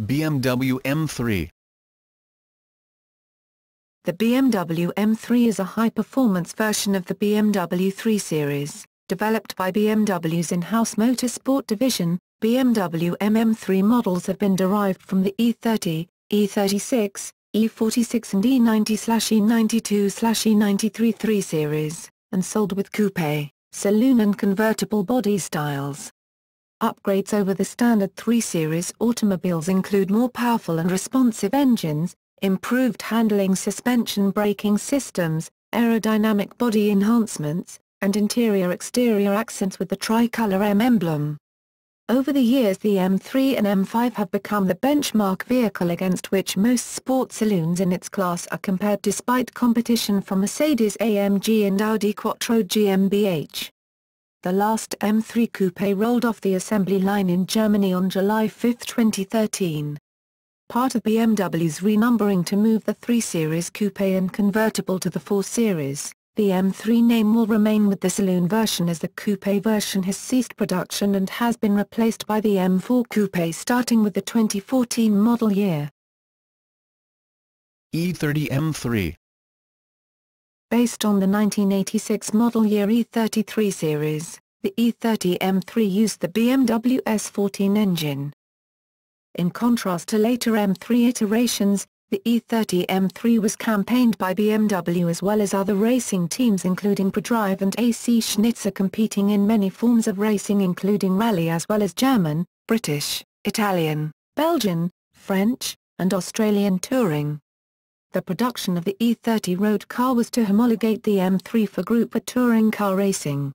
BMW M3 The BMW M3 is a high-performance version of the BMW 3 Series, developed by BMW's in-house motorsport division. BMW MM3 models have been derived from the E30, E36, E46 and E90-E92-E93 3 Series, and sold with coupe, saloon and convertible body styles. Upgrades over the standard 3 Series automobiles include more powerful and responsive engines, improved handling suspension braking systems, aerodynamic body enhancements, and interior-exterior accents with the tricolor M emblem. Over the years the M3 and M5 have become the benchmark vehicle against which most sport saloons in its class are compared despite competition from Mercedes-AMG and Audi Quattro GmbH. The last M3 Coupe rolled off the assembly line in Germany on July 5, 2013. Part of BMW's renumbering to move the 3 Series Coupe and convertible to the 4 Series, the M3 name will remain with the saloon version as the coupe version has ceased production and has been replaced by the M4 Coupe starting with the 2014 model year. E30 M3 Based on the 1986 model year E33 series, the E30 M3 used the BMW S14 engine. In contrast to later M3 iterations, the E30 M3 was campaigned by BMW as well as other racing teams including ProDrive and AC Schnitzer competing in many forms of racing including rally as well as German, British, Italian, Belgian, French, and Australian touring. The production of the E30 road car was to homologate the M3 for Group A touring car racing.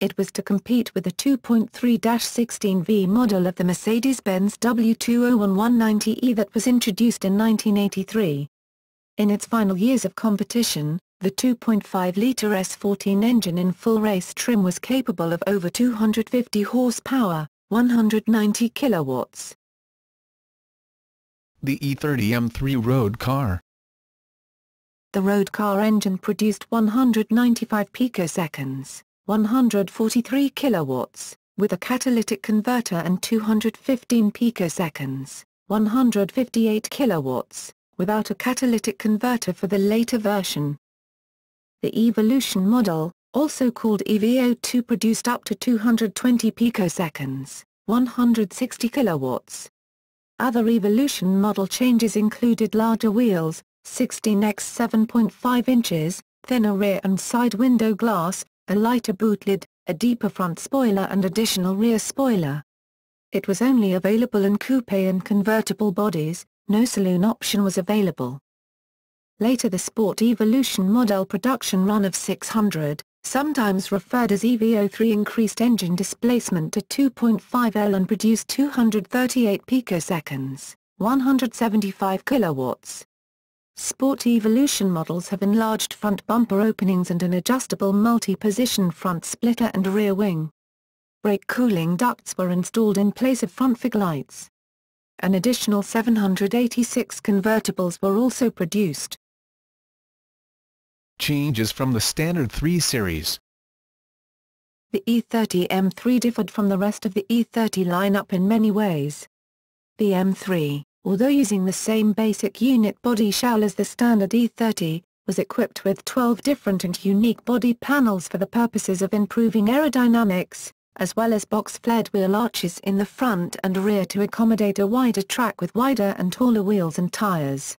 It was to compete with the 2.3-16V model of the Mercedes-Benz W201-190e that was introduced in 1983. In its final years of competition, the 2.5-litre S14 engine in full race trim was capable of over 250 horsepower, 190 kilowatts. The E30 M3 road car the road car engine produced 195 picoseconds, 143 kilowatts, with a catalytic converter and 215 picoseconds, 158 kilowatts, without a catalytic converter for the later version. The Evolution model, also called EVO2 produced up to 220 picoseconds, 160 kilowatts. Other Evolution model changes included larger wheels, 16 x 7.5 inches, thinner rear and side window glass, a lighter boot lid, a deeper front spoiler and additional rear spoiler. It was only available in coupe and convertible bodies, no saloon option was available. Later the Sport Evolution model production run of 600, sometimes referred as EVO3 increased engine displacement to 2.5 L and produced 238 picoseconds, 175 kilowatts. Sport Evolution models have enlarged front bumper openings and an adjustable multi-position front splitter and rear wing. Brake cooling ducts were installed in place of front fog lights. An additional 786 convertibles were also produced. Changes from the standard 3 series The E30 M3 differed from the rest of the E30 lineup in many ways. The M3 although using the same basic unit body shell as the standard E30, was equipped with 12 different and unique body panels for the purposes of improving aerodynamics, as well as box-flared wheel arches in the front and rear to accommodate a wider track with wider and taller wheels and tires.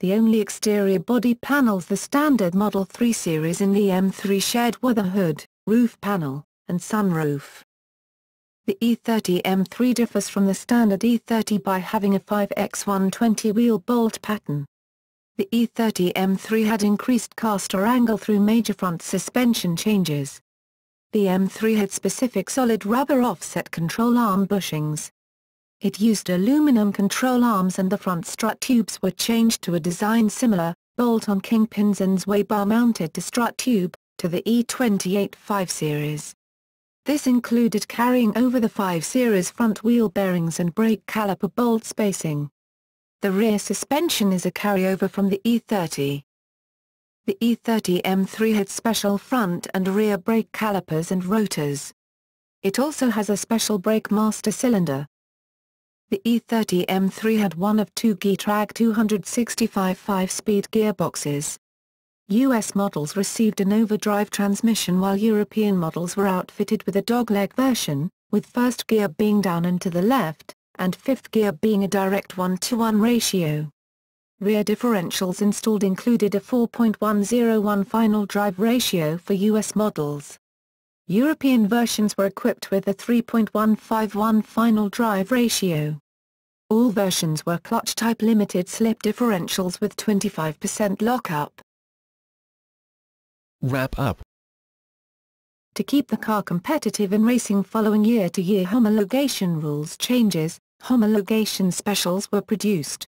The only exterior body panels the standard Model 3 series in the M3 shared were the hood, roof panel, and sunroof. The E30 M3 differs from the standard E30 by having a 5x120 wheel bolt pattern. The E30 M3 had increased caster angle through major front suspension changes. The M3 had specific solid rubber offset control arm bushings. It used aluminum control arms and the front strut tubes were changed to a design similar, bolt-on kingpins and sway bar mounted to strut tube, to the E28 5 series. This included carrying over the 5 Series front wheel bearings and brake caliper bolt spacing. The rear suspension is a carryover from the E30. The E30 M3 had special front and rear brake calipers and rotors. It also has a special brake master cylinder. The E30 M3 had one of two Getrag 265 5-speed gearboxes. US models received an overdrive transmission while European models were outfitted with a dogleg version, with first gear being down and to the left, and fifth gear being a direct 1-to-1 ratio. Rear differentials installed included a 4.101 final drive ratio for US models. European versions were equipped with a 3.151 final drive ratio. All versions were clutch-type limited slip differentials with 25% lockup. Wrap up. To keep the car competitive in racing following year-to-year -year homologation rules changes, homologation specials were produced.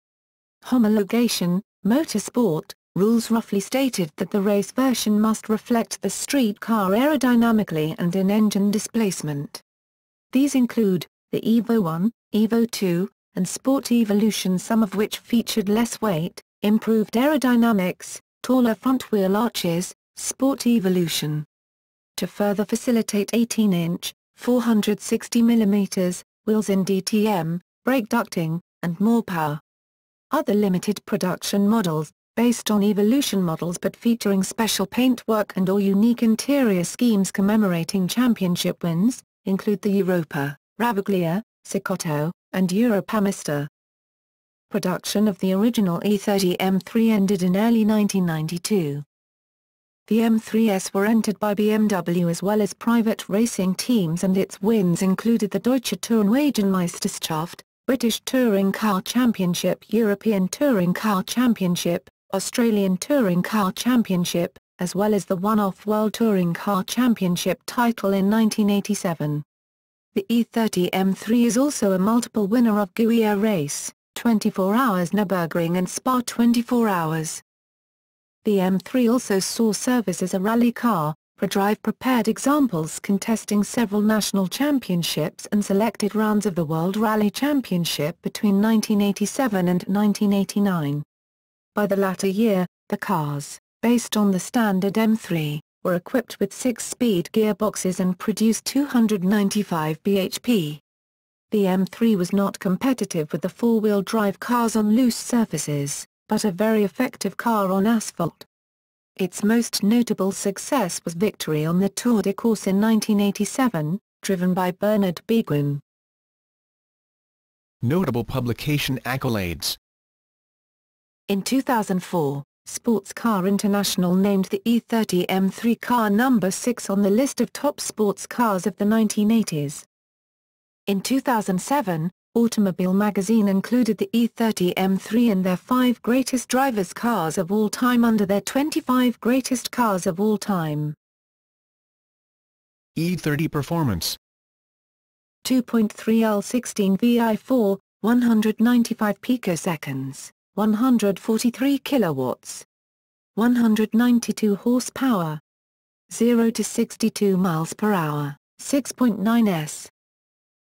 Homologation, motorsport, rules roughly stated that the race version must reflect the street car aerodynamically and in engine displacement. These include, the Evo 1, Evo 2, and Sport Evolution some of which featured less weight, improved aerodynamics, taller front wheel arches, Sport Evolution. To further facilitate 18-inch, 460mm, wheels in DTM, brake ducting, and more power. Other limited production models, based on Evolution models but featuring special paintwork and or unique interior schemes commemorating championship wins, include the Europa, Ravaglia, Cecotto, and Europamista. Production of the original E30 M3 ended in early 1992. The M3s were entered by BMW as well as private racing teams and its wins included the Deutsche Tourenwagenmeisterschaft, British Touring Car Championship European Touring Car Championship, Australian Touring Car Championship, as well as the one-off World Touring Car Championship title in 1987. The E30 M3 is also a multiple winner of GUIA Race, 24 Hours Nürburgring and Spa 24 Hours. The M3 also saw service as a rally car, ProDrive prepared examples contesting several national championships and selected rounds of the World Rally Championship between 1987 and 1989. By the latter year, the cars, based on the standard M3, were equipped with six-speed gearboxes and produced 295 bhp. The M3 was not competitive with the four-wheel drive cars on loose surfaces but a very effective car on asphalt. Its most notable success was victory on the Tour de Corse in 1987, driven by Bernard Beguin. Notable publication accolades In 2004, Sports Car International named the E30 M3 car number 6 on the list of top sports cars of the 1980s. In 2007, Automobile magazine included the E30 M3 in their 5 greatest drivers' cars of all time under their 25 greatest cars of all time. E30 Performance 2.3 L16 VI4, 195 picoseconds, 143 kilowatts, 192 horsepower, 0 to 62 miles per hour, 6.9 s.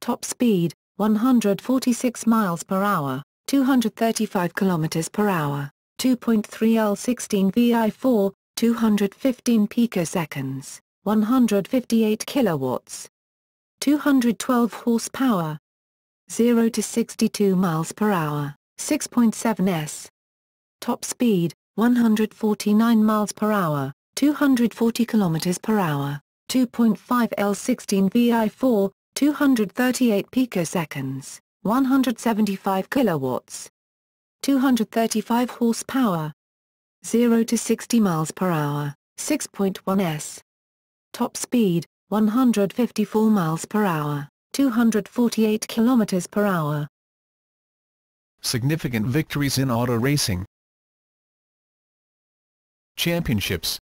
Top speed, 146 miles per hour, 235 kilometers per hour, 2.3 L16 VI4, 215 picoseconds, 158 kilowatts, 212 horsepower, 0 to 62 miles per hour, 6.7 s. Top speed, 149 miles per hour, 240 kilometers per hour, 2.5 L16 VI4, 238 picoseconds, 175 kilowatts, 235 horsepower, 0 to 60 miles per hour, 6.1 s. Top speed, 154 miles per hour, 248 kilometers per hour. Significant victories in auto racing Championships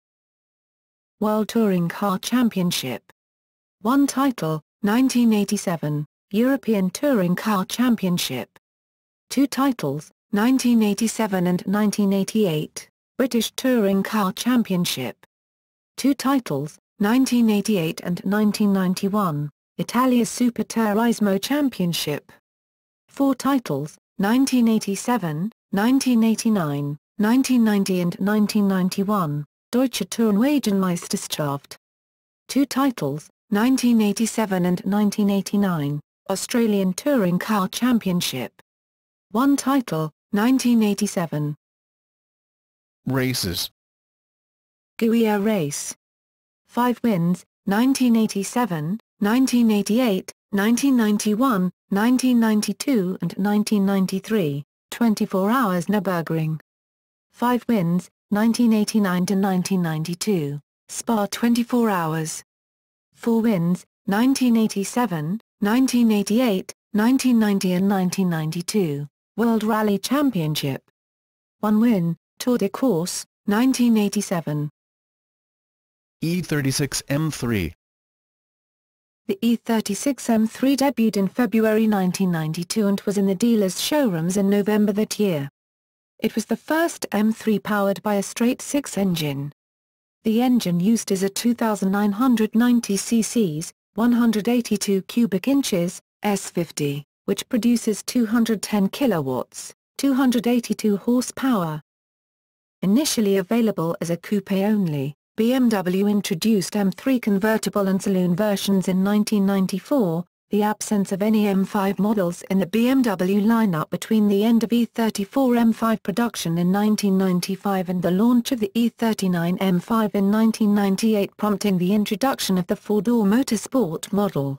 World Touring Car Championship One title, 1987, European Touring Car Championship. Two titles, 1987 and 1988, British Touring Car Championship. Two titles, 1988 and 1991, Italia Super Turismo Championship. Four titles, 1987, 1989, 1990 and 1991, Deutsche Tourenwagenmeisterschaft. Two titles, 1987 and 1989, Australian Touring Car Championship. One title, 1987. Races. Guia race. 5 wins, 1987, 1988, 1991, 1992 and 1993, 24 hours Nürburgring. 5 wins, 1989 to 1992, Spa 24 hours. 4 wins, 1987, 1988, 1990 and 1992, World Rally Championship. 1 win, Tour de Corse, 1987. E36 M3. The E36 M3 debuted in February 1992 and was in the dealer's showrooms in November that year. It was the first M3 powered by a straight-six engine. The engine used is a 2,990 cc's, 182 cubic inches, S50, which produces 210 kilowatts, 282 horsepower. Initially available as a coupe only, BMW introduced M3 convertible and saloon versions in 1994, the absence of any M5 models in the BMW lineup between the end of E34 M5 production in 1995 and the launch of the E39 M5 in 1998 prompting the introduction of the four-door motorsport model.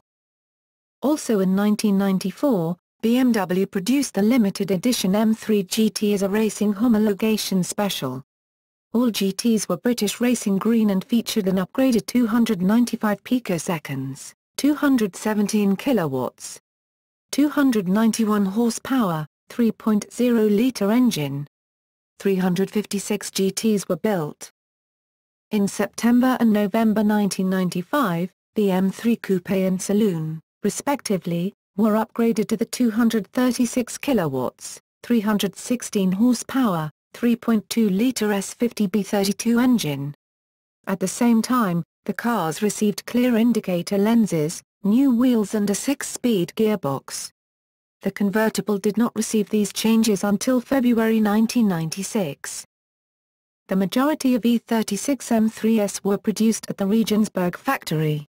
Also in 1994, BMW produced the limited edition M3 GT as a racing homologation special. All GTs were British Racing Green and featured an upgraded 295 picoseconds, 217 kilowatts, 291 horsepower, 3.0-litre engine. 356 GTs were built. In September and November 1995, the M3 Coupe and Saloon, respectively, were upgraded to the 236 kilowatts, 316 horsepower, 3.2-litre S50B32 engine. At the same time, the cars received clear indicator lenses, new wheels and a six-speed gearbox. The convertible did not receive these changes until February 1996. The majority of E36 M3s were produced at the Regensburg factory.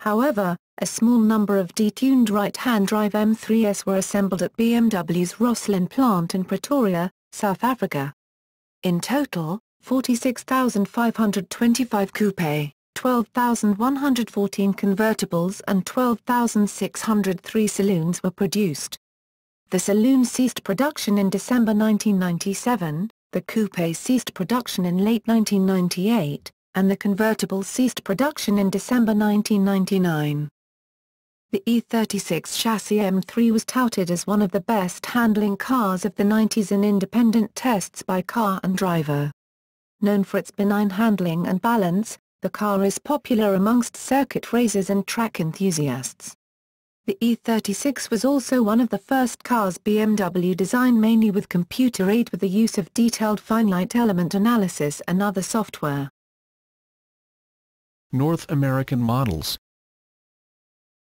However, a small number of detuned right-hand drive M3s were assembled at BMW's Rosslyn plant in Pretoria, South Africa. In total, 46,525 coupe, 12,114 convertibles and 12,603 saloons were produced. The saloon ceased production in December 1997, the coupe ceased production in late 1998, and the convertible ceased production in December 1999. The E36 chassis M3 was touted as one of the best handling cars of the 90s in independent tests by Car and Driver. Known for its benign handling and balance, the car is popular amongst circuit racers and track enthusiasts. The E36 was also one of the first cars BMW designed mainly with computer aid with the use of detailed finite element analysis and other software. North American models.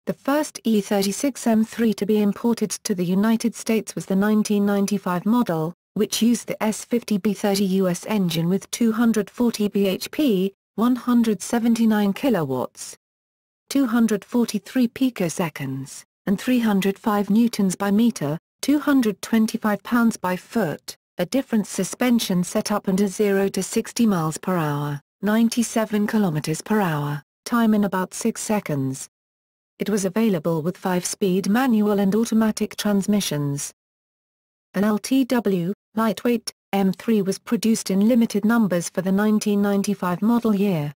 The first E36 M3 to be imported to the United States was the 1995 model, which used the S50B30 US engine with 240 bhp, 179 kilowatts, 243 picoseconds, and 305 newtons by meter, 225 pounds by foot, a different suspension setup and a 0 to 60 miles per hour, 97 kilometers per hour, time in about 6 seconds. It was available with 5-speed manual and automatic transmissions. An LTW, lightweight, M3 was produced in limited numbers for the 1995 model year.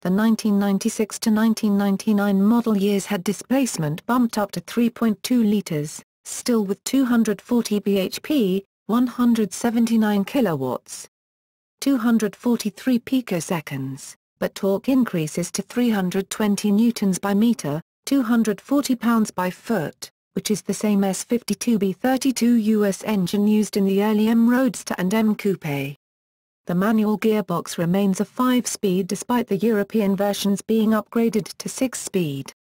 The 1996 to 1999 model years had displacement bumped up to 3.2 litres, still with 240 bhp, 179 kilowatts, 243 picoseconds but torque increases to 320 newtons by meter, 240 pounds by foot, which is the same S52B32 US engine used in the early M Roadster and M Coupe. The manual gearbox remains a 5-speed despite the European versions being upgraded to 6-speed.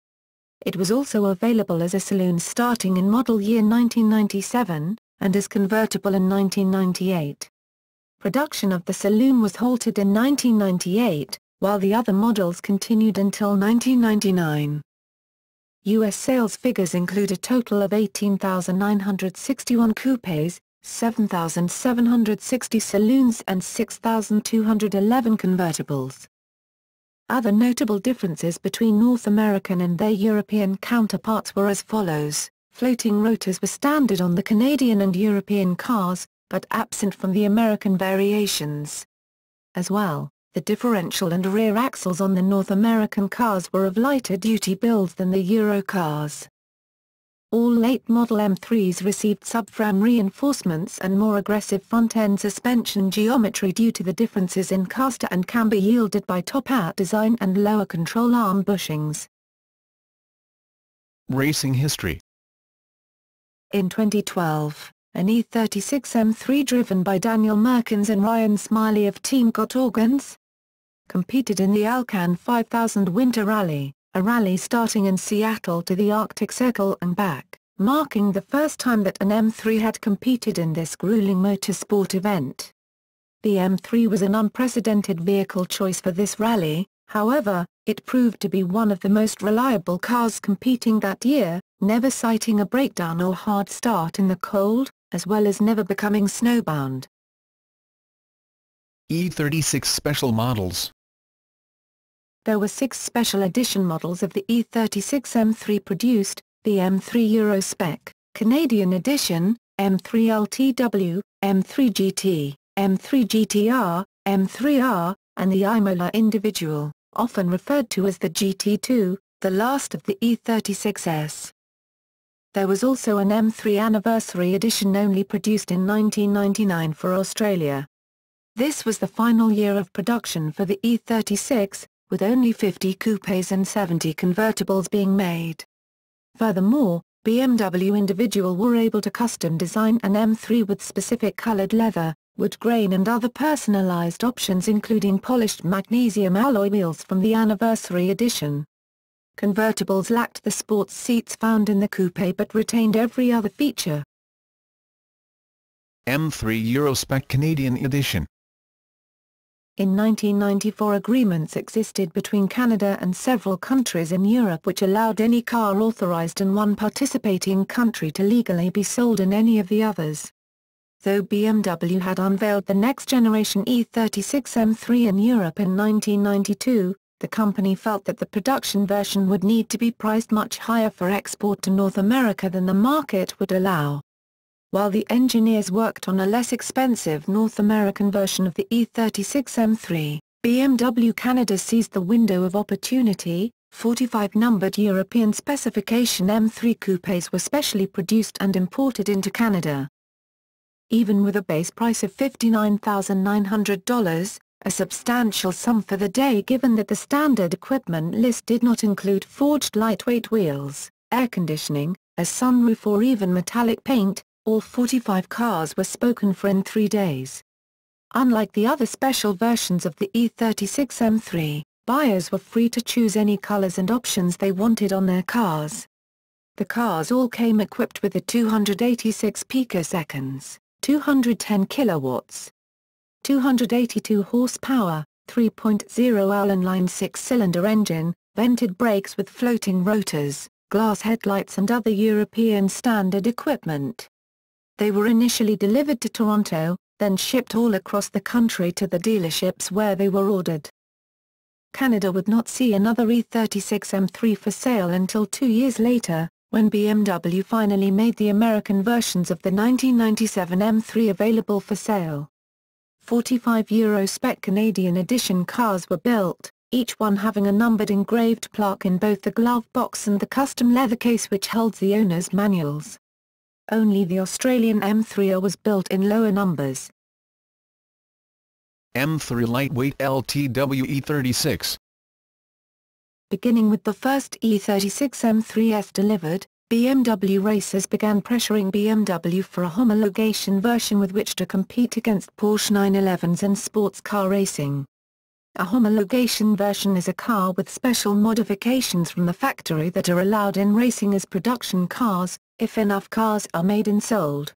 It was also available as a saloon starting in model year 1997, and as convertible in 1998. Production of the saloon was halted in 1998, while the other models continued until 1999. U.S. sales figures include a total of 18,961 coupes, 7,760 saloons and 6,211 convertibles. Other notable differences between North American and their European counterparts were as follows. Floating rotors were standard on the Canadian and European cars, but absent from the American variations. As well, the differential and rear axles on the North American cars were of lighter duty builds than the Euro cars. All late Model M3s received subframe reinforcements and more aggressive front-end suspension geometry due to the differences in caster and camber yielded by top-out design and lower control arm bushings. Racing history In 2012, an E36 M3 driven by Daniel Merkens and Ryan Smiley of Team Gottorgens competed in the Alcan 5000 Winter Rally a rally starting in Seattle to the Arctic Circle and back, marking the first time that an M3 had competed in this grueling motorsport event. The M3 was an unprecedented vehicle choice for this rally, however, it proved to be one of the most reliable cars competing that year, never citing a breakdown or hard start in the cold, as well as never becoming snowbound. E36 special models there were six special edition models of the E36 M3 produced, the M3 Euro Spec, Canadian Edition, M3 LTW, M3 GT, M3 GTR, M3R, and the Imola Individual, often referred to as the GT2, the last of the E36s. There was also an M3 Anniversary Edition only produced in 1999 for Australia. This was the final year of production for the E36, with only 50 coupes and 70 convertibles being made. Furthermore, BMW individual were able to custom design an M3 with specific colored leather, wood grain and other personalized options including polished magnesium alloy wheels from the anniversary edition. Convertibles lacked the sports seats found in the coupe but retained every other feature. M3 Eurospec Canadian Edition in 1994 agreements existed between Canada and several countries in Europe which allowed any car authorized in one participating country to legally be sold in any of the others. Though BMW had unveiled the next-generation E36 M3 in Europe in 1992, the company felt that the production version would need to be priced much higher for export to North America than the market would allow. While the engineers worked on a less expensive North American version of the E36 M3, BMW Canada seized the window of opportunity, 45 numbered European specification M3 coupes were specially produced and imported into Canada. Even with a base price of $59,900, a substantial sum for the day given that the standard equipment list did not include forged lightweight wheels, air conditioning, a sunroof or even metallic paint, all 45 cars were spoken for in three days. Unlike the other special versions of the E36 M3, buyers were free to choose any colors and options they wanted on their cars. The cars all came equipped with the 286 picoseconds, 210 kilowatts, 282 horsepower, 3.0 L inline six-cylinder engine, vented brakes with floating rotors, glass headlights and other European standard equipment. They were initially delivered to Toronto, then shipped all across the country to the dealerships where they were ordered. Canada would not see another E36 M3 for sale until two years later, when BMW finally made the American versions of the 1997 M3 available for sale. 45 Euro spec Canadian edition cars were built, each one having a numbered engraved plaque in both the glove box and the custom leather case which holds the owner's manuals. Only the Australian M3 was built in lower numbers. M3 Lightweight LTW E36 Beginning with the first E36 M3s delivered, BMW racers began pressuring BMW for a homologation version with which to compete against Porsche 911s and sports car racing. A homologation version is a car with special modifications from the factory that are allowed in racing as production cars, if enough cars are made and sold.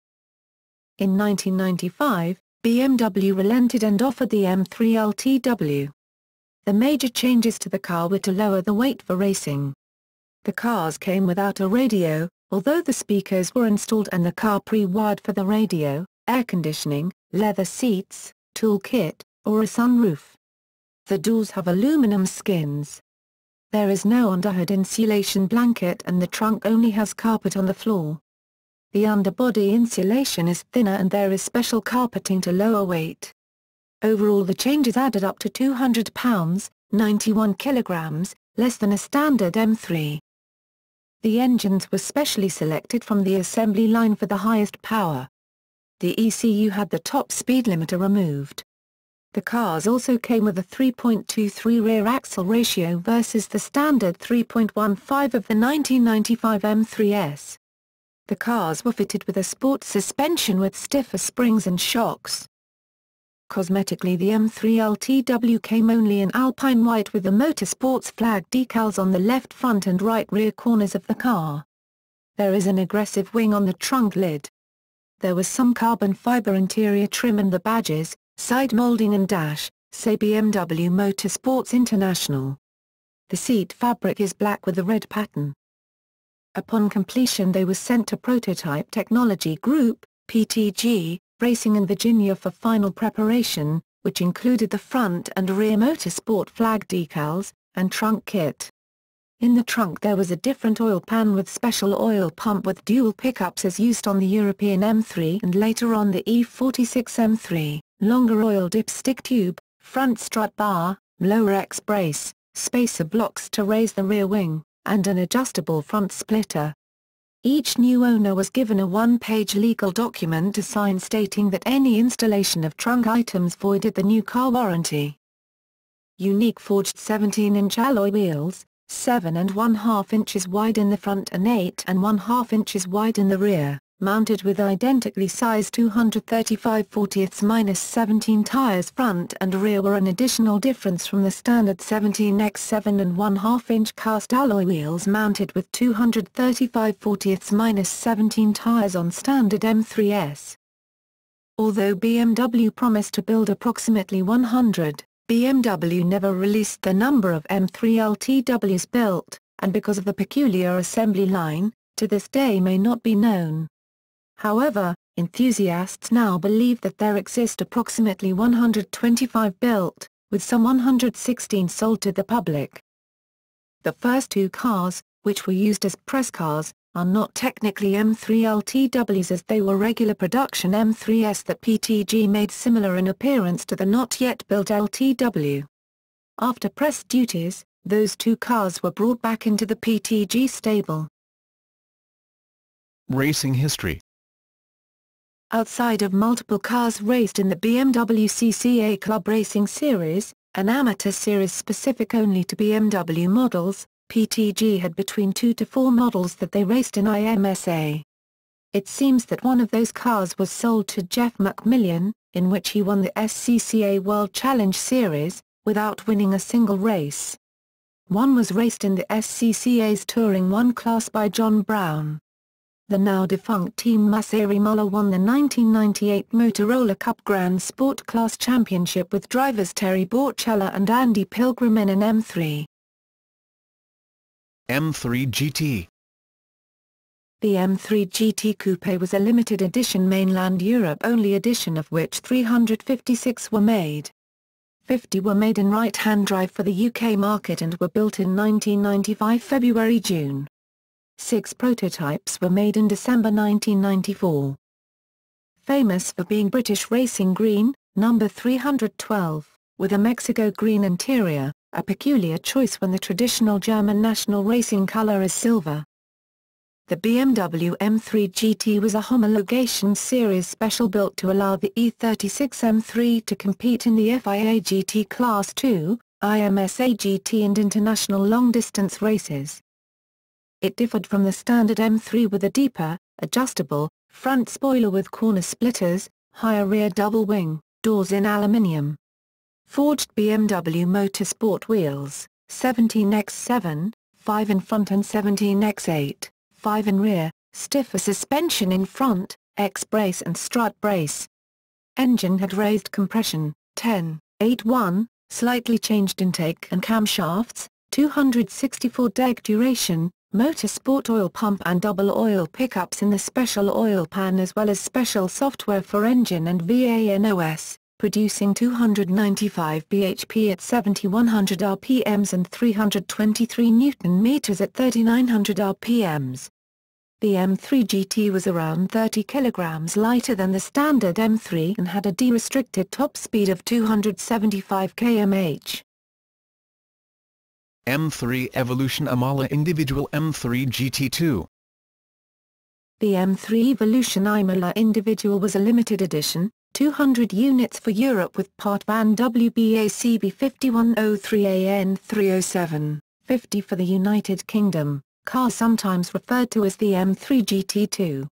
In 1995, BMW relented and offered the M3 LTW. The major changes to the car were to lower the weight for racing. The cars came without a radio, although the speakers were installed and the car pre-wired for the radio, air conditioning, leather seats, toolkit, or a sunroof. The doors have aluminum skins. There is no underhood insulation blanket and the trunk only has carpet on the floor. The underbody insulation is thinner and there is special carpeting to lower weight. Overall the changes added up to 200 pounds, 91 kilograms, less than a standard M3. The engines were specially selected from the assembly line for the highest power. The ECU had the top speed limiter removed. The cars also came with a 3.23 rear axle ratio versus the standard 3.15 of the 1995 M3S. The cars were fitted with a sport suspension with stiffer springs and shocks. Cosmetically the M3 LTW came only in alpine white with the motorsports flag decals on the left front and right rear corners of the car. There is an aggressive wing on the trunk lid. There was some carbon fiber interior trim and the badges, side molding and dash, say BMW Motorsports International. The seat fabric is black with a red pattern. Upon completion they were sent to Prototype Technology Group, PTG, Racing in Virginia for final preparation, which included the front and rear motorsport flag decals, and trunk kit. In the trunk there was a different oil pan with special oil pump with dual pickups as used on the European M3 and later on the E46 M3 longer oil dipstick tube, front strut bar, lower X-brace, spacer blocks to raise the rear wing, and an adjustable front splitter. Each new owner was given a one-page legal document to sign stating that any installation of trunk items voided the new car warranty. Unique forged 17-inch alloy wheels, 7 and 1 2 inches wide in the front and 8 and 1 2 inches wide in the rear, mounted with identically sized 235 40ths-17 tires front and rear were an additional difference from the standard 17x7 and 1 2 inch cast alloy wheels mounted with 235 40ths-17 tires on standard M3S. Although BMW promised to build approximately 100, BMW never released the number of M3 LTWs built, and because of the peculiar assembly line, to this day may not be known. However, enthusiasts now believe that there exist approximately 125 built, with some 116 sold to the public. The first two cars, which were used as press cars, are not technically M3 LTWs as they were regular production M3S that PTG made similar in appearance to the not yet built LTW. After press duties, those two cars were brought back into the PTG stable. Racing history Outside of multiple cars raced in the BMW CCA Club Racing Series, an amateur series specific only to BMW models, PTG had between two to four models that they raced in IMSA. It seems that one of those cars was sold to Jeff McMillan, in which he won the SCCA World Challenge Series, without winning a single race. One was raced in the SCCA's Touring 1 class by John Brown. The now-defunct Team Masserie Muller won the 1998 Motorola Cup Grand Sport Class Championship with drivers Terry Borcheller and Andy Pilgrim in an M3. M3 GT The M3 GT Coupe was a limited edition mainland Europe-only edition of which 356 were made. 50 were made in right-hand drive for the UK market and were built in 1995 February-June. Six prototypes were made in December 1994. Famous for being British Racing Green, number 312, with a Mexico green interior, a peculiar choice when the traditional German national racing colour is silver. The BMW M3 GT was a homologation series special built to allow the E36 M3 to compete in the FIA GT Class 2, IMSA GT and international long-distance races. It differed from the standard M3 with a deeper, adjustable, front spoiler with corner splitters, higher rear double wing, doors in aluminium. Forged BMW Motorsport wheels, 17x7, 5 in front and 17x8, 5 in rear, stiffer suspension in front, X-brace and strut brace. Engine had raised compression, 10, 8-1, slightly changed intake and camshafts, 264 deg duration, motorsport oil pump and double oil pickups in the special oil pan as well as special software for engine and VANOS, producing 295 bhp at 7100 rpms and 323 newton-meters at 3900 rpms. The M3 GT was around 30 kilograms lighter than the standard M3 and had a de-restricted top speed of 275 kmh. M3 Evolution Imola Individual M3 GT2 The M3 Evolution Imola Individual was a limited edition, 200 units for Europe with part van WBA CB5103AN307, 50 for the United Kingdom car sometimes referred to as the M3 GT2.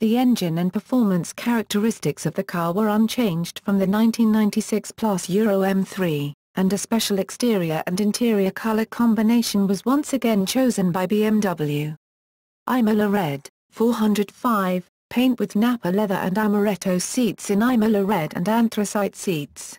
The engine and performance characteristics of the car were unchanged from the 1996 Plus Euro M3, and a special exterior and interior color combination was once again chosen by BMW. Imola Red, 405, paint with Nappa leather and amaretto seats in Imola Red and anthracite seats.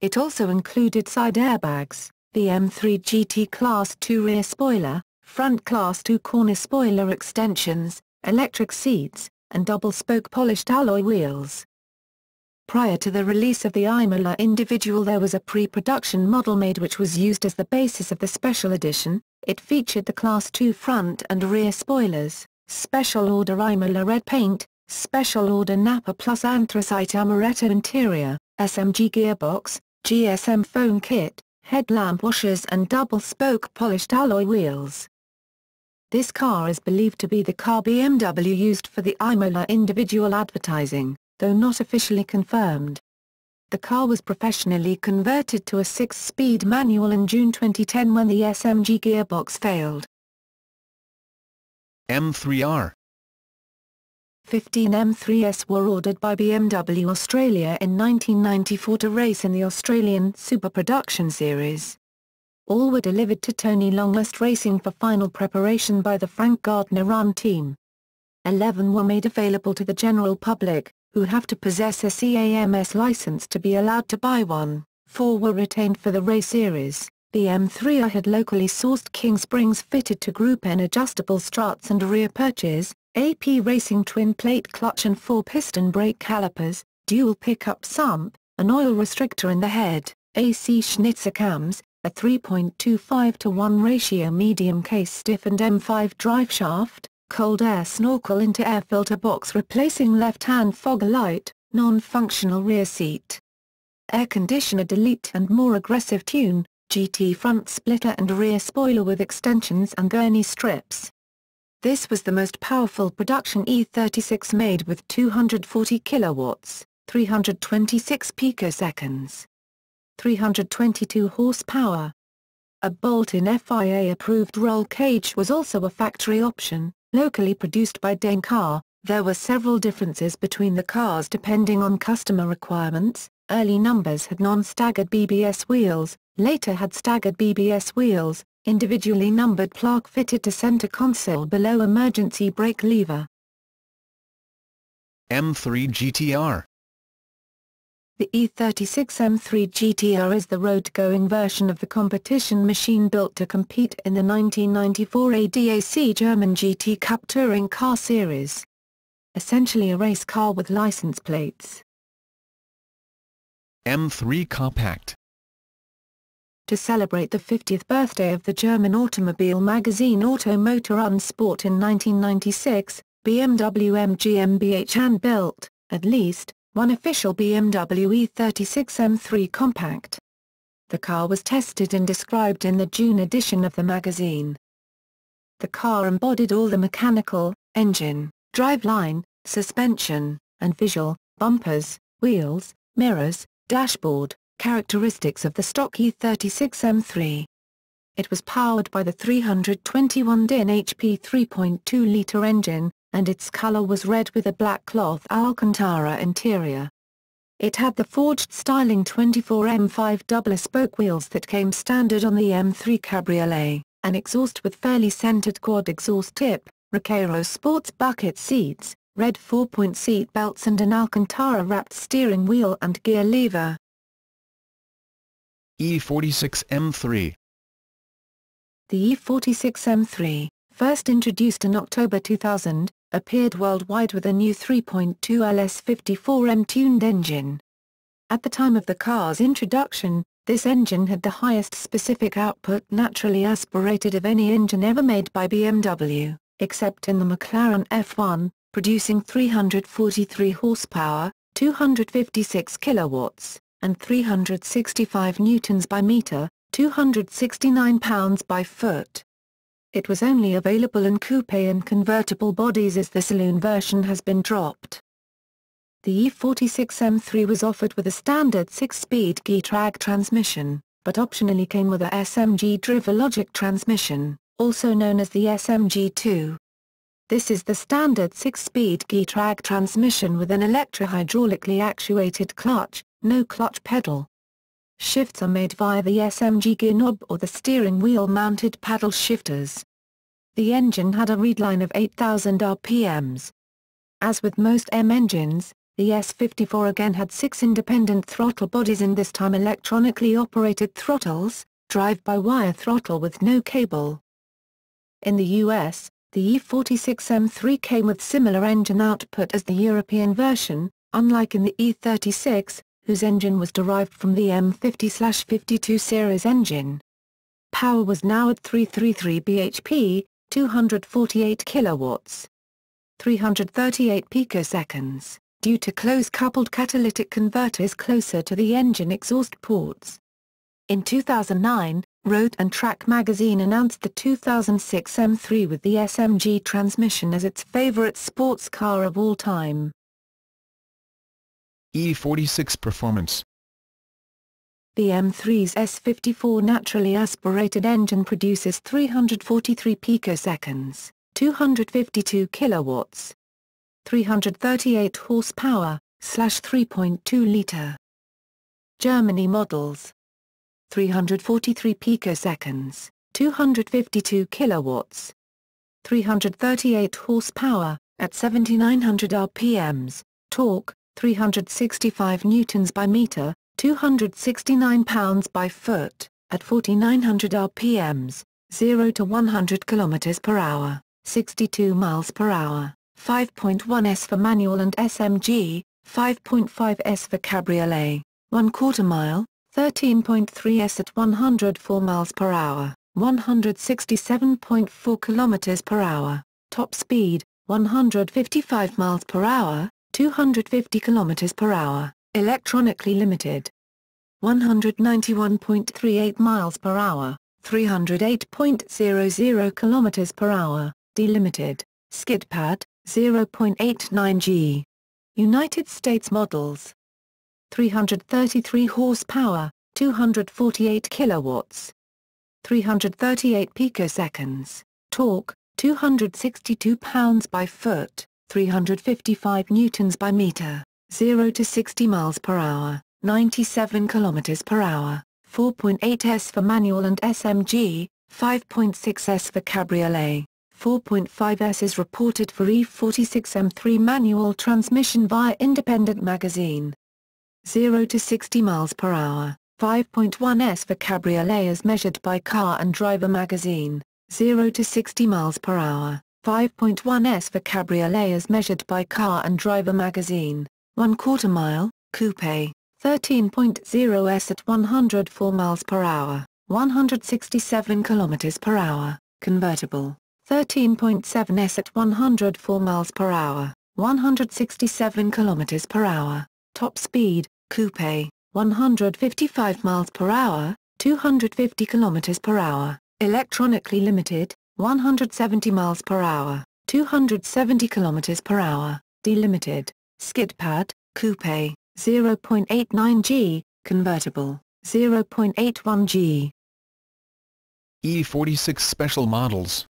It also included side airbags, the M3 GT Class 2 rear spoiler, front Class 2 corner spoiler extensions, electric seats, and double-spoke polished alloy wheels. Prior to the release of the Imola Individual there was a pre-production model made which was used as the basis of the special edition, it featured the Class 2 front and rear spoilers, special order Imola red paint, special order Nappa plus anthracite amaretto interior, SMG gearbox, GSM foam kit, headlamp washers and double-spoke polished alloy wheels. This car is believed to be the car BMW used for the Imola individual advertising, though not officially confirmed. The car was professionally converted to a six-speed manual in June 2010 when the SMG gearbox failed. M3R 15 M3s were ordered by BMW Australia in 1994 to race in the Australian Super Production Series. All were delivered to Tony Longhurst Racing for final preparation by the Frank Gardner Run team. Eleven were made available to the general public, who have to possess a CAMS license to be allowed to buy one. Four were retained for the race series. The M3R had locally sourced King Springs fitted to Group N adjustable struts and rear perches, AP Racing twin-plate clutch and four-piston brake calipers, dual pickup sump, an oil restrictor in the head, AC Schnitzer cams, a 3.25 to 1 ratio medium case stiffened M5 driveshaft, cold air snorkel into air filter box replacing left-hand fog light, non-functional rear seat. Air conditioner delete and more aggressive tune, GT front splitter and rear spoiler with extensions and gurney strips. This was the most powerful production E36 made with 240 kilowatts, 326 picoseconds. 322 horsepower. A bolt-in FIA-approved roll cage was also a factory option, locally produced by Dane Car. There were several differences between the cars depending on customer requirements. Early numbers had non-staggered BBS wheels, later had staggered BBS wheels, individually numbered plaque fitted to center console below emergency brake lever. M3 GTR the E36 M3 GTR is the road-going version of the competition machine built to compete in the 1994 ADAC German GT Cup Touring Car Series. Essentially a race car with license plates. M3 Compact To celebrate the 50th birthday of the German automobile magazine Auto Motor und Sport in 1996, BMW M GmbH built, at least, one official BMW E36 M3 compact. The car was tested and described in the June edition of the magazine. The car embodied all the mechanical, engine, driveline, suspension, and visual, bumpers, wheels, mirrors, dashboard, characteristics of the stock E36 M3. It was powered by the 321 DIN HP 3.2-litre engine, and its color was red with a black cloth Alcantara interior. It had the forged styling 24M5 double-spoke wheels that came standard on the M3 Cabriolet, an exhaust with fairly centered quad exhaust tip, Recaro sports bucket seats, red four-point seat belts and an Alcantara-wrapped steering wheel and gear lever. E46 M3 The E46 M3, first introduced in October 2000, appeared worldwide with a new 3.2 LS54M tuned engine. At the time of the car's introduction, this engine had the highest specific output naturally aspirated of any engine ever made by BMW, except in the McLaren F1, producing 343 horsepower, 256 kilowatts, and 365 newtons by meter, 269 pounds by foot. It was only available in coupe and convertible bodies as the saloon version has been dropped. The E46 M3 was offered with a standard 6-speed Getrag transmission, but optionally came with a SMG Drivalogic transmission, also known as the SMG2. This is the standard 6-speed Getrag transmission with an electrohydraulically actuated clutch, no clutch pedal. Shifts are made via the SMG gear knob or the steering wheel mounted paddle shifters. The engine had a redline of 8,000 RPMs. As with most M engines, the S54 again had six independent throttle bodies and this time electronically operated throttles, drive-by-wire throttle with no cable. In the US, the E46 M3 came with similar engine output as the European version, unlike in the E36, whose engine was derived from the M50-52 series engine. Power was now at 333 bhp, 248 kilowatts, 338 picoseconds, due to close-coupled catalytic converters closer to the engine exhaust ports. In 2009, Road and Track magazine announced the 2006 M3 with the SMG transmission as its favorite sports car of all time. E46 Performance The M3's S54 naturally aspirated engine produces 343 picoseconds, 252 kilowatts, 338 horsepower, slash 3.2 liter. Germany models 343 picoseconds, 252 kilowatts, 338 horsepower, at 7900 RPMs, torque, 365 newtons by meter, 269 pounds by foot, at 4900 RPMs, 0 to 100 kilometers per hour, 62 miles per hour, 5.1 S for manual and SMG, 5.5 S for cabriolet, 1 quarter mile, 13.3 S at 104 miles per hour, 167.4 kilometers per hour, top speed, 155 miles per hour, 250 km per hour, electronically limited. 191.38 miles per hour, 308.00 km per hour, delimited, skid pad, 0.89 G. United States models. 333 horsepower, 248 kilowatts. 338 picoseconds, torque, 262 pounds by foot. 355 newtons by meter, 0 to 60 miles per hour, 97 kilometers per hour, 4.8 S for manual and SMG, 5.6 S for cabriolet, 4.5 S is reported for E46 M3 manual transmission via Independent magazine. 0 to 60 miles per hour, 5.1 S for cabriolet as measured by Car and Driver magazine, 0 to 60 miles per hour, 5.1 S for cabriolet as measured by Car and Driver magazine, 1 quarter mile, coupe, 13.0 S at 104 miles per hour, 167 kilometers per hour, convertible, 13.7 S at 104 miles per hour, 167 kilometers per hour, top speed, coupe, 155 miles per hour, 250 kilometers per hour, electronically limited, 170 miles per hour, 270 kilometers per hour, delimited, skid pad, coupe, 0.89 G, convertible, 0.81 G. E46 Special Models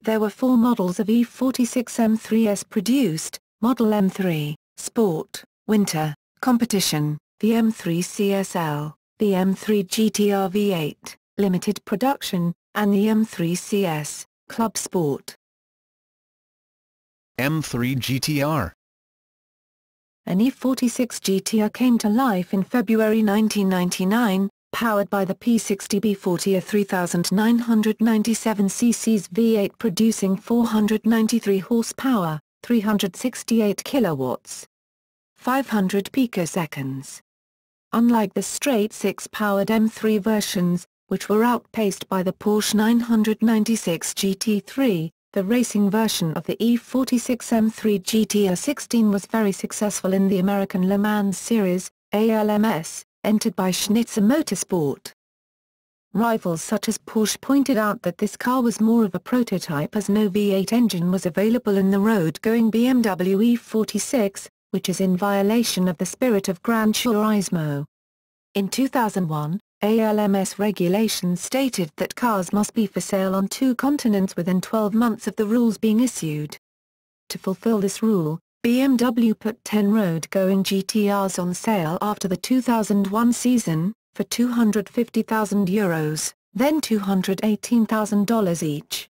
There were four models of E46 M3S produced, Model M3, Sport, Winter, Competition, the M3 CSL, the M3 GTR V8, Limited Production, and the M3CS, Club Sport. M3 GTR An E46 GTR came to life in February 1999, powered by the P60B40 a 3,997 cc's V8 producing 493 horsepower, 368 kilowatts, 500 picoseconds. Unlike the straight six-powered M3 versions, which were outpaced by the Porsche 996 GT3, the racing version of the E46 M3 GTR 16 was very successful in the American Le Mans Series, ALMS, entered by Schnitzer Motorsport. Rivals such as Porsche pointed out that this car was more of a prototype as no V8 engine was available in the road-going BMW E46, which is in violation of the spirit of Gran Turismo. In 2001, ALMS regulations stated that cars must be for sale on two continents within 12 months of the rules being issued. To fulfill this rule, BMW put 10 road-going GTRs on sale after the 2001 season, for €250,000, then $218,000 each.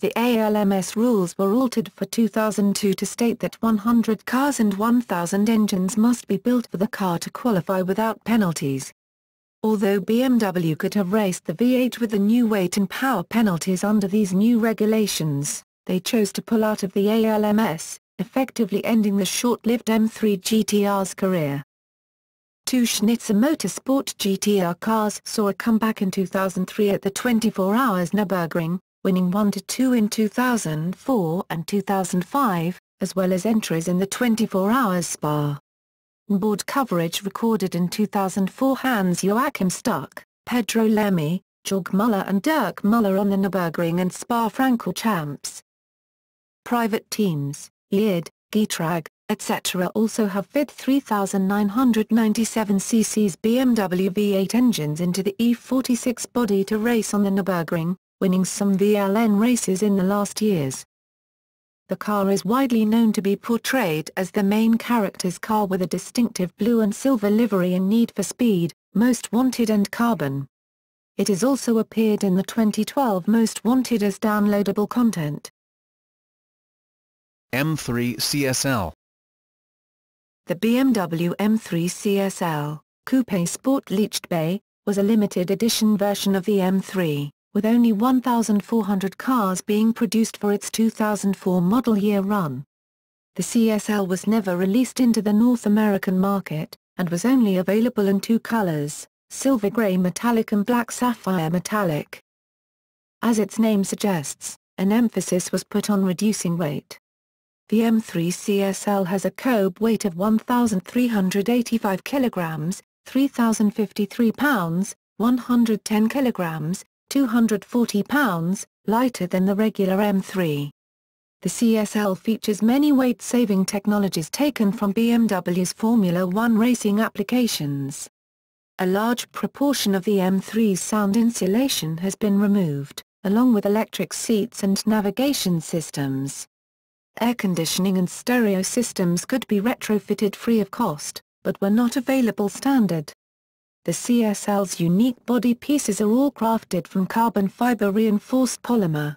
The ALMS rules were altered for 2002 to state that 100 cars and 1,000 engines must be built for the car to qualify without penalties. Although BMW could have raced the V8 with the new weight and power penalties under these new regulations, they chose to pull out of the ALMS, effectively ending the short-lived M3 GTR's career. Two Schnitzer Motorsport GTR cars saw a comeback in 2003 at the 24 Hours Nürburgring, winning 1-2 in 2004 and 2005, as well as entries in the 24 Hours Spa board coverage recorded in 2004 Hans-Joachim Stuck, Pedro Lamy, Georg Muller and Dirk Muller on the Nürburgring and Spa-Francorchamps. Private teams, IRD, Getrag, etc. also have fit 3,997 cc's BMW V8 engines into the E46 body to race on the Nürburgring, winning some VLN races in the last years. The car is widely known to be portrayed as the main character's car with a distinctive blue and silver livery in Need for Speed, Most Wanted and Carbon. It has also appeared in the 2012 Most Wanted as downloadable content. M3 CSL The BMW M3 CSL, Coupe Sport Leichtbau, was a limited edition version of the M3 with only 1,400 cars being produced for its 2004 model year run. The CSL was never released into the North American market, and was only available in two colors, silver gray metallic and black sapphire metallic. As its name suggests, an emphasis was put on reducing weight. The M3 CSL has a cobe weight of 1,385 kilograms, 3,053 pounds, 110 kilograms, 240 pounds, lighter than the regular M3. The CSL features many weight-saving technologies taken from BMW's Formula One racing applications. A large proportion of the M3's sound insulation has been removed, along with electric seats and navigation systems. Air conditioning and stereo systems could be retrofitted free of cost, but were not available standard. The CSL's unique body pieces are all crafted from carbon fiber reinforced polymer.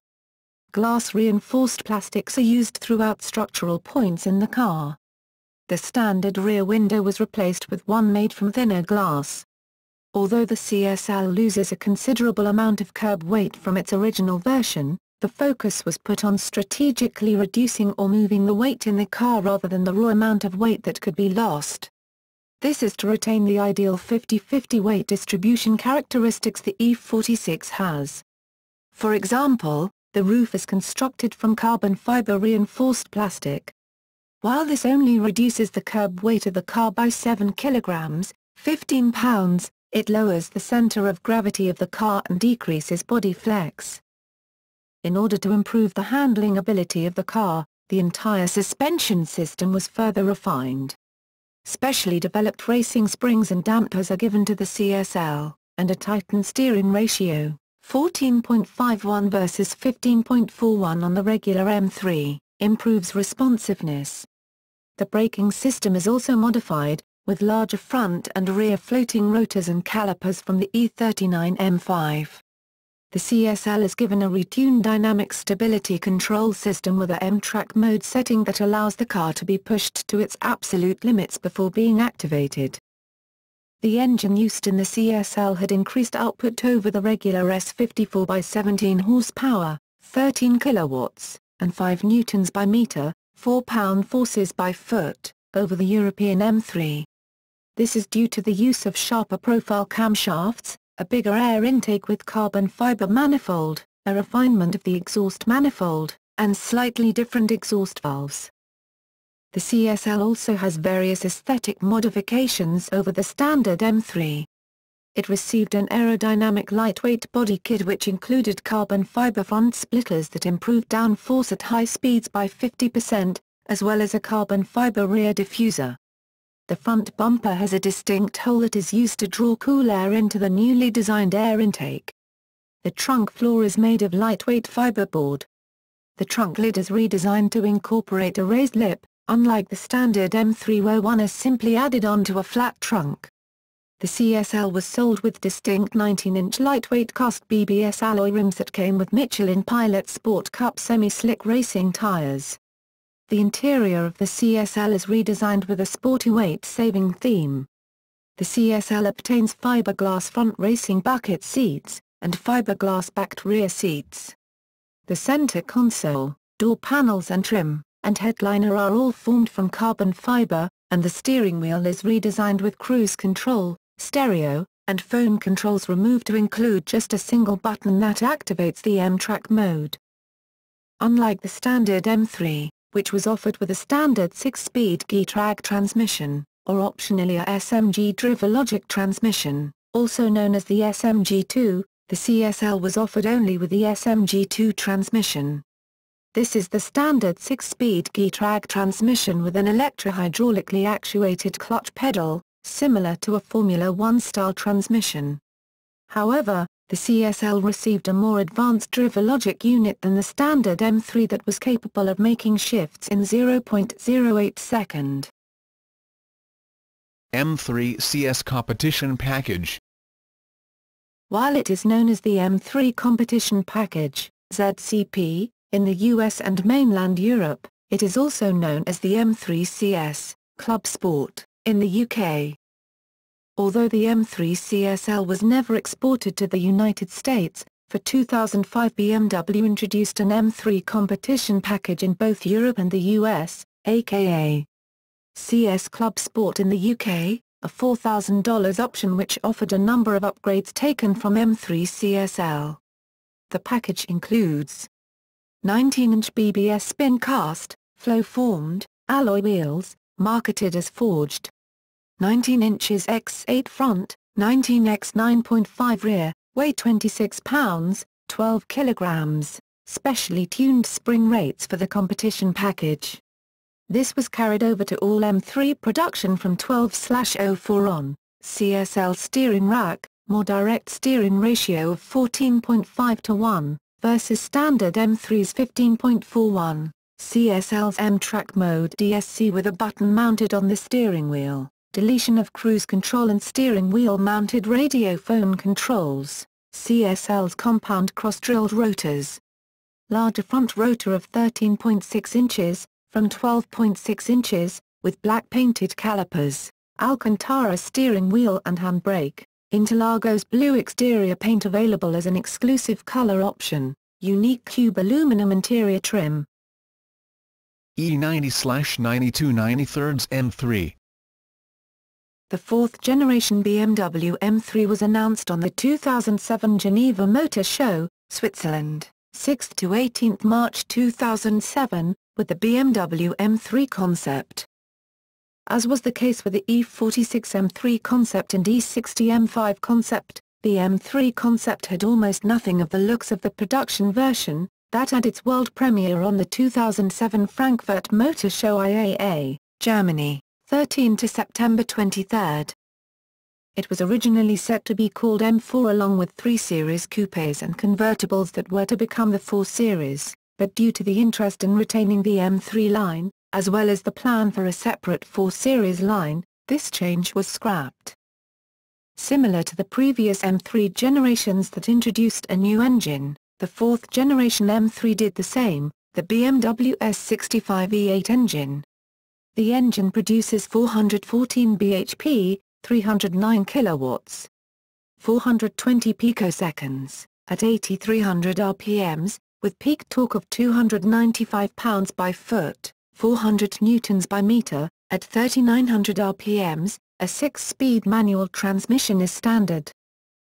Glass reinforced plastics are used throughout structural points in the car. The standard rear window was replaced with one made from thinner glass. Although the CSL loses a considerable amount of curb weight from its original version, the focus was put on strategically reducing or moving the weight in the car rather than the raw amount of weight that could be lost. This is to retain the ideal 50-50 weight distribution characteristics the E46 has. For example, the roof is constructed from carbon fiber reinforced plastic. While this only reduces the curb weight of the car by 7 kilograms, 15 pounds, it lowers the center of gravity of the car and decreases body flex. In order to improve the handling ability of the car, the entire suspension system was further refined. Specially developed racing springs and dampers are given to the CSL, and a Titan steering ratio, 14.51 versus 15.41 on the regular M3, improves responsiveness. The braking system is also modified, with larger front and rear floating rotors and calipers from the E39 M5. The CSL is given a retuned dynamic stability control system with a M-Track mode setting that allows the car to be pushed to its absolute limits before being activated. The engine used in the CSL had increased output over the regular S54 by 17 horsepower, 13 kilowatts, and 5 newtons by meter, 4 pound forces by foot, over the European M3. This is due to the use of sharper profile camshafts, a bigger air intake with carbon fiber manifold, a refinement of the exhaust manifold, and slightly different exhaust valves. The CSL also has various aesthetic modifications over the standard M3. It received an aerodynamic lightweight body kit which included carbon fiber front splitters that improved downforce at high speeds by 50%, as well as a carbon fiber rear diffuser. The front bumper has a distinct hole that is used to draw cool air into the newly designed air intake. The trunk floor is made of lightweight fiberboard. The trunk lid is redesigned to incorporate a raised lip, unlike the standard M3 where one is simply added onto a flat trunk. The CSL was sold with distinct 19-inch lightweight cast BBS alloy rims that came with Michelin Pilot Sport Cup semi-slick racing tires. The interior of the CSL is redesigned with a sporty weight-saving theme. The CSL obtains fiberglass front racing bucket seats, and fiberglass-backed rear seats. The center console, door panels and trim, and headliner are all formed from carbon fiber, and the steering wheel is redesigned with cruise control, stereo, and phone controls removed to include just a single button that activates the M-Track mode. Unlike the standard M3, which was offered with a standard 6-speed Getrag transmission, or optionally a SMG Drivalogic transmission, also known as the SMG2, the CSL was offered only with the SMG2 transmission. This is the standard 6-speed Getrag transmission with an electrohydraulically actuated clutch pedal, similar to a Formula One-style transmission. However, the CSL received a more advanced driver logic unit than the standard M3 that was capable of making shifts in 0.08 second. M3 CS Competition Package While it is known as the M3 Competition Package, ZCP, in the US and mainland Europe, it is also known as the M3 CS, Club Sport, in the UK. Although the M3 CSL was never exported to the United States, for 2005 BMW introduced an M3 competition package in both Europe and the US, aka CS Club Sport in the UK, a $4,000 option which offered a number of upgrades taken from M3 CSL. The package includes 19-inch BBS spin cast, flow-formed, alloy wheels, marketed as forged, 19 inches x 8 front, 19 x 9.5 rear, weight 26 pounds, 12 kilograms, specially tuned spring rates for the competition package. This was carried over to all M3 production from 12-04 on, CSL steering rack, more direct steering ratio of 14.5 to 1, versus standard M3's 15.41, CSL's M-Track mode DSC with a button mounted on the steering wheel deletion of cruise control and steering wheel mounted radio phone controls, CSL's compound cross-drilled rotors. Larger front rotor of 13.6 inches, from 12.6 inches, with black painted calipers, Alcantara steering wheel and handbrake, Interlagos blue exterior paint available as an exclusive color option, unique cube aluminum interior trim. E90-92 93 M3 the fourth-generation BMW M3 was announced on the 2007 Geneva Motor Show, Switzerland, 6–18 March 2007, with the BMW M3 concept. As was the case with the E46 M3 concept and E60 M5 concept, the M3 concept had almost nothing of the looks of the production version, that had its world premiere on the 2007 Frankfurt Motor Show IAA, Germany. 13 to September 23. It was originally set to be called M4 along with 3 Series coupes and convertibles that were to become the 4 Series, but due to the interest in retaining the M3 line, as well as the plan for a separate 4 Series line, this change was scrapped. Similar to the previous M3 generations that introduced a new engine, the fourth generation M3 did the same, the BMW S65 V8 engine. The engine produces 414 bhp, 309 kilowatts. 420 picoseconds, at 8300 rpms, with peak torque of 295 pounds by foot, 400 newtons by meter, at 3900 rpms, a six-speed manual transmission is standard.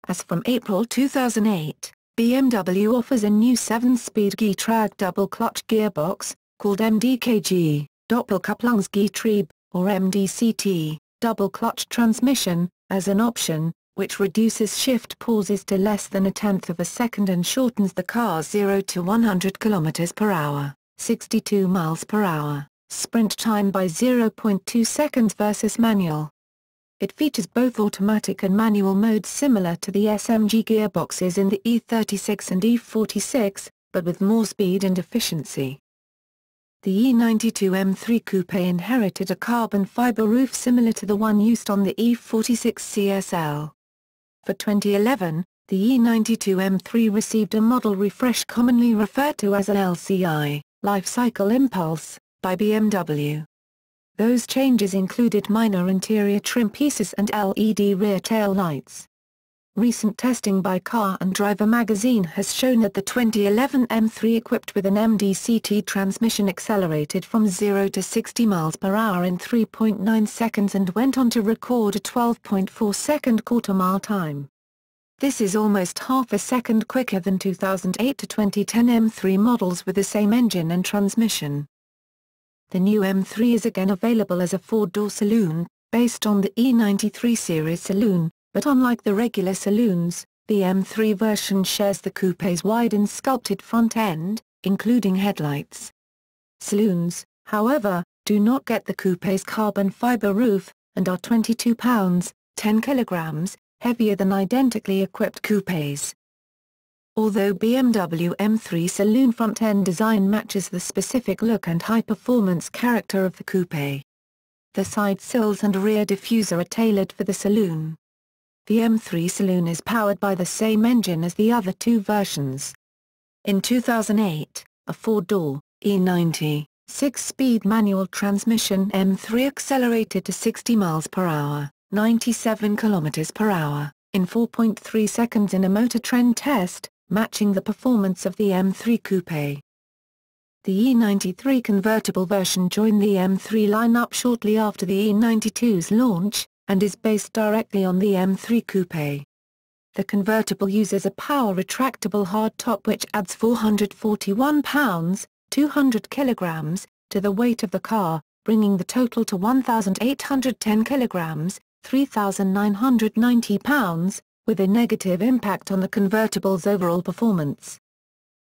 As from April 2008, BMW offers a new seven-speed Getrag double-clutch gearbox, called MDKG, Doppelkupplungsgetriebe, or MDCT, double-clutch transmission, as an option, which reduces shift pauses to less than a tenth of a second and shortens the car's 0 to 100 km per hour, 62 miles per hour, sprint time by 0.2 seconds versus manual. It features both automatic and manual modes similar to the SMG gearboxes in the E36 and E46, but with more speed and efficiency. The E92 M3 Coupe inherited a carbon fiber roof similar to the one used on the E46 CSL. For 2011, the E92 M3 received a model refresh commonly referred to as an LCI, Life Cycle Impulse, by BMW. Those changes included minor interior trim pieces and LED rear tail lights. Recent testing by Car and Driver magazine has shown that the 2011 M3 equipped with an MDCT transmission accelerated from 0 to 60 miles per hour in 3.9 seconds and went on to record a 12.4 second quarter-mile time. This is almost half a second quicker than 2008 to 2010 M3 models with the same engine and transmission. The new M3 is again available as a four-door saloon, based on the E93 series saloon, but unlike the regular saloons, the M3 version shares the coupe's wide and sculpted front end, including headlights. Saloons, however, do not get the coupe's carbon fiber roof, and are 22 pounds, 10 kilograms, heavier than identically equipped coupes. Although BMW M3 saloon front end design matches the specific look and high-performance character of the coupe. The side sills and rear diffuser are tailored for the saloon. The M3 Saloon is powered by the same engine as the other two versions. In 2008, a four-door, E90, six-speed manual transmission M3 accelerated to 60 miles per hour, 97 kilometers in 4.3 seconds in a Motor Trend test, matching the performance of the M3 Coupe. The E93 convertible version joined the M3 lineup shortly after the E92's launch, and is based directly on the M3 Coupe. The convertible uses a power retractable hardtop which adds 441 pounds, 200 kilograms, to the weight of the car, bringing the total to 1,810 kilograms, 3,990 pounds, with a negative impact on the convertible's overall performance.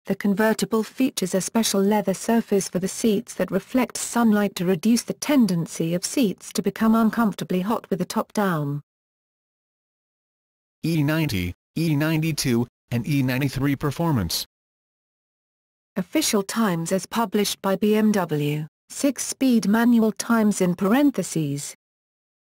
The convertible features a special leather surface for the seats that reflects sunlight to reduce the tendency of seats to become uncomfortably hot with the top down. E90, E92, and E93 performance. Official times as published by BMW, 6-speed manual times in parentheses.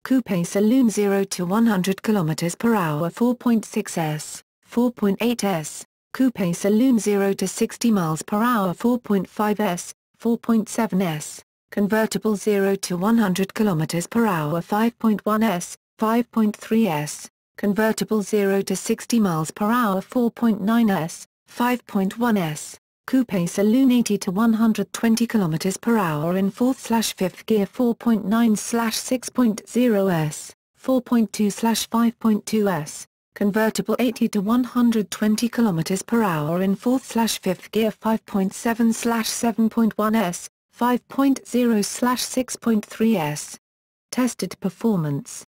Coupe Saloon 0 to 100 km per hour 4.6 s, 4.8 s, Coupe Saloon 0 to 60 miles per hour 4.5s, 4.7s, convertible 0 to 100 kilometers per hour 5.1s, 5.3s, convertible 0 to 60 miles per hour 4.9s, 5.1s, Coupe Saloon 80 to 120 kilometers per hour in 4th slash 5th gear 4.9 slash 6.0 s, 4.2/5.2s, convertible 80 to 120 km per hour in 4th/5th gear 5.7/7.1s, 5.0/6.3s. Tested performance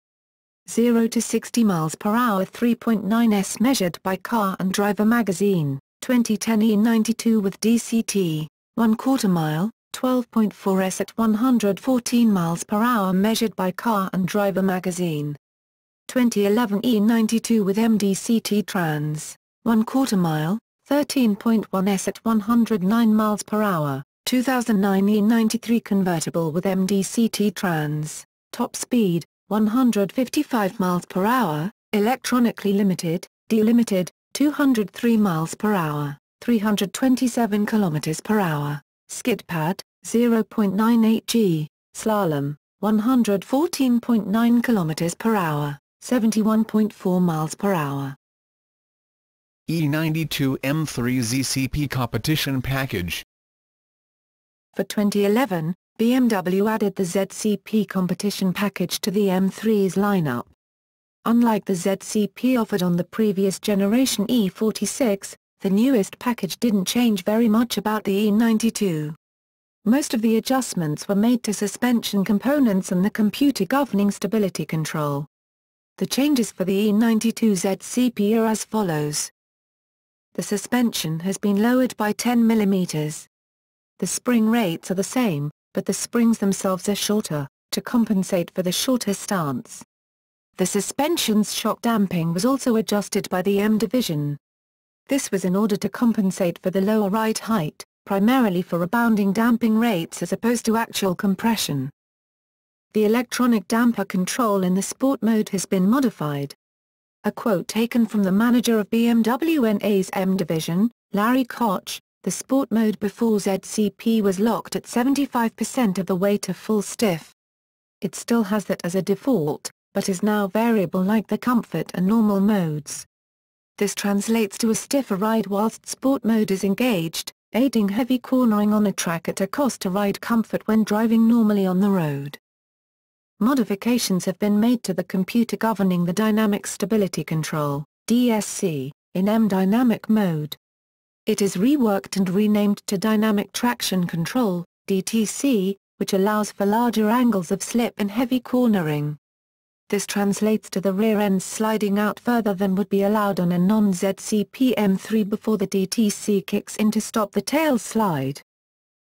0 to 60 miles per hour 3.9s measured by Car and Driver magazine, 2010 E92 with DCT, 1 quarter mile, 12.4s at 114 miles per hour measured by Car and Driver magazine. 2011 E92 with MDCT Trans, 1 quarter mile, 13.1s at 109 miles per hour, 2009 E93 convertible with MDCT Trans, top speed, 155 miles per hour, electronically limited, delimited, 203 miles per hour, 327 kilometers per hour, skid pad, 0.98 g, slalom, 114.9 kilometers per hour, 71.4 miles per hour. E92 M3 ZCP competition package. For 2011, BMW added the ZCP competition package to the M3's lineup. Unlike the ZCP offered on the previous generation E46, the newest package didn't change very much about the E92. Most of the adjustments were made to suspension components and the computer governing stability control. The changes for the E92 ZCP are as follows. The suspension has been lowered by 10 mm. The spring rates are the same, but the springs themselves are shorter, to compensate for the shorter stance. The suspension's shock damping was also adjusted by the M division. This was in order to compensate for the lower ride height, primarily for rebounding damping rates as opposed to actual compression. The electronic damper control in the sport mode has been modified. A quote taken from the manager of BMW NA's M division, Larry Koch, the sport mode before ZCP was locked at 75% of the way to full stiff. It still has that as a default, but is now variable like the comfort and normal modes. This translates to a stiffer ride whilst sport mode is engaged, aiding heavy cornering on a track at a cost to ride comfort when driving normally on the road. Modifications have been made to the computer governing the dynamic stability control, DSC, in M dynamic mode. It is reworked and renamed to Dynamic Traction Control, DTC, which allows for larger angles of slip and heavy cornering. This translates to the rear ends sliding out further than would be allowed on a non-ZCP M3 before the DTC kicks in to stop the tail slide.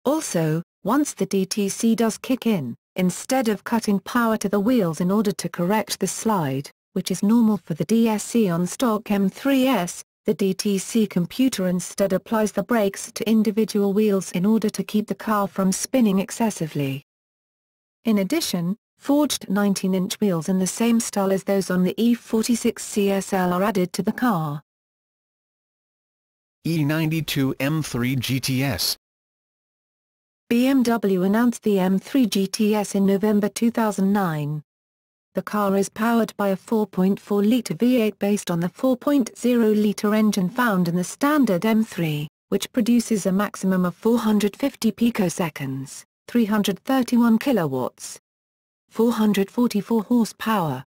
Also, once the DTC does kick in, instead of cutting power to the wheels in order to correct the slide, which is normal for the DSC on stock M3S, the DTC computer instead applies the brakes to individual wheels in order to keep the car from spinning excessively. In addition, forged 19-inch wheels in the same style as those on the E46 CSL are added to the car. E92 M3 GTS BMW announced the M3 GTS in November 2009. The car is powered by a 4.4-litre V8 based on the 4.0-litre engine found in the standard M3, which produces a maximum of 450 picoseconds, 331 kilowatts, 444 horsepower.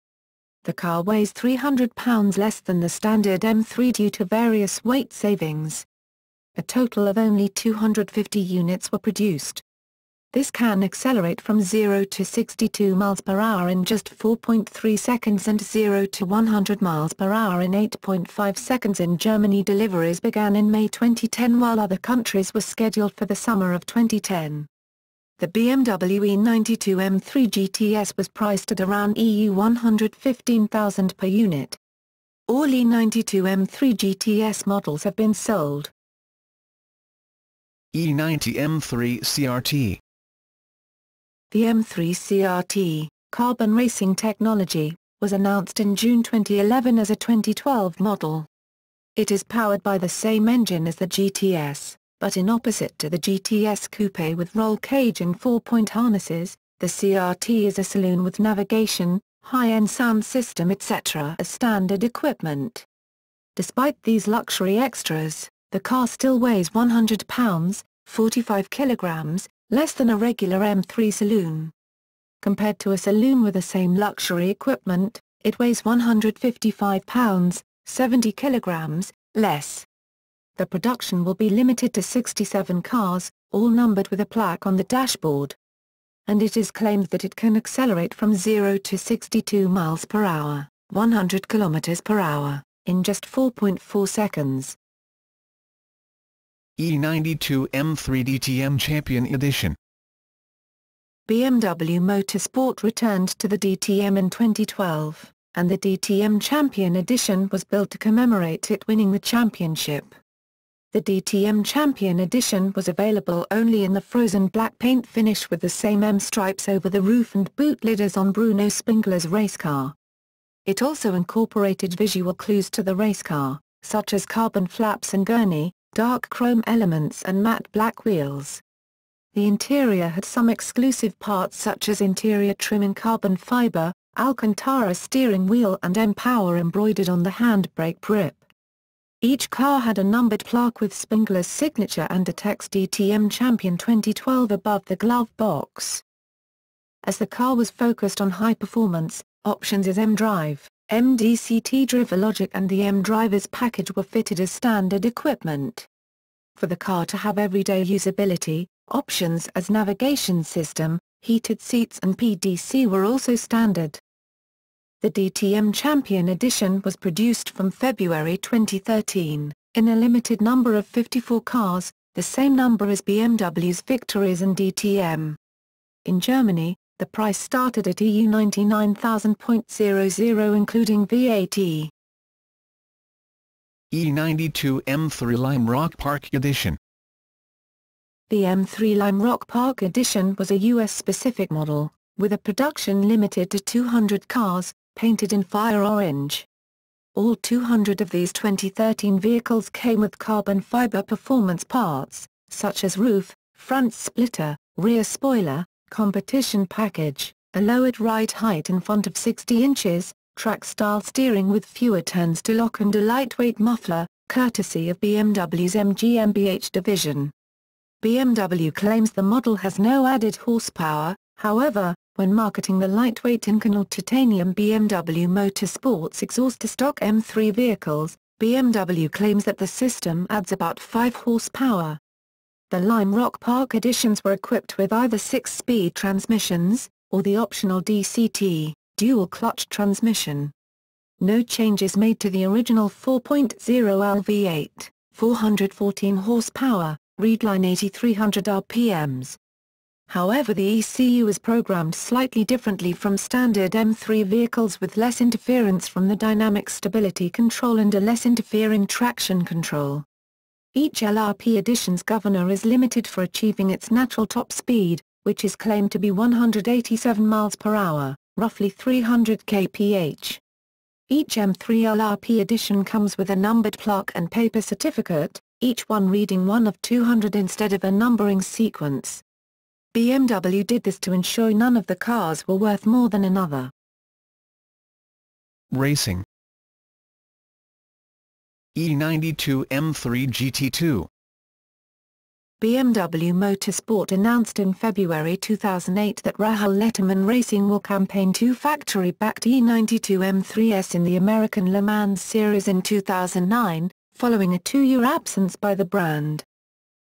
The car weighs 300 pounds less than the standard M3 due to various weight savings. A total of only 250 units were produced. This can accelerate from 0 to 62 miles per hour in just 4.3 seconds and 0 to 100 miles per hour in 8.5 seconds in Germany deliveries began in May 2010 while other countries were scheduled for the summer of 2010. The BMW E92 M3 GTS was priced at around EU 115,000 per unit. All E92 M3 GTS models have been sold. E90 M3 CRT the M3 CRT, carbon racing technology, was announced in June 2011 as a 2012 model. It is powered by the same engine as the GTS, but in opposite to the GTS Coupe with roll cage and four-point harnesses, the CRT is a saloon with navigation, high-end sound system etc. as standard equipment. Despite these luxury extras, the car still weighs 100 pounds, 45 kilograms, less than a regular M3 saloon. Compared to a saloon with the same luxury equipment, it weighs 155 pounds, 70 kilograms, less. The production will be limited to 67 cars, all numbered with a plaque on the dashboard. And it is claimed that it can accelerate from 0 to 62 miles per hour, 100 kilometers per hour, in just 4.4 seconds. E92 M3 DTM Champion Edition. BMW Motorsport returned to the DTM in 2012, and the DTM Champion Edition was built to commemorate it winning the championship. The DTM Champion Edition was available only in the frozen black paint finish with the same M stripes over the roof and boot lid as on Bruno Spengler's race car. It also incorporated visual clues to the race car, such as carbon flaps and gurney, dark chrome elements and matte black wheels. The interior had some exclusive parts such as interior trim in carbon fiber, Alcantara steering wheel and M-Power embroidered on the handbrake grip. Each car had a numbered plaque with Spengler's signature and a text DTM Champion 2012 above the glove box. As the car was focused on high performance, options is M-Drive, MDCT Drivalogic and the M-Drivers package were fitted as standard equipment. For the car to have everyday usability, options as navigation system, heated seats and PDC were also standard. The DTM Champion Edition was produced from February 2013, in a limited number of 54 cars, the same number as BMW's Victories and DTM. In Germany, the price started at EU 99,000.00 including VAT. E92 M3 Lime Rock Park Edition The M3 Lime Rock Park Edition was a US-specific model, with a production limited to 200 cars, painted in fire orange. All 200 of these 2013 vehicles came with carbon fiber performance parts, such as roof, front splitter, rear spoiler, competition package, a lowered ride height in front of 60 inches, track-style steering with fewer turns to lock and a lightweight muffler, courtesy of BMW's M GmbH division. BMW claims the model has no added horsepower, however, when marketing the lightweight Inconel titanium BMW Motorsports exhaust to stock M3 vehicles, BMW claims that the system adds about 5 horsepower. The Lime Rock Park editions were equipped with either 6-speed transmissions, or the optional DCT, dual-clutch transmission. No changes made to the original 4.0 LV8, 414 horsepower, redline 8300 RPMs. However the ECU is programmed slightly differently from standard M3 vehicles with less interference from the dynamic stability control and a less interfering traction control. Each LRP edition's governor is limited for achieving its natural top speed, which is claimed to be 187 miles per hour, roughly 300 kph. Each M3 LRP edition comes with a numbered plaque and paper certificate, each one reading one of 200 instead of a numbering sequence. BMW did this to ensure none of the cars were worth more than another. Racing E92 M3 GT2 BMW Motorsport announced in February 2008 that Rahal Letterman Racing will campaign two factory-backed E92 M3s in the American Le Mans Series in 2009, following a two-year absence by the brand.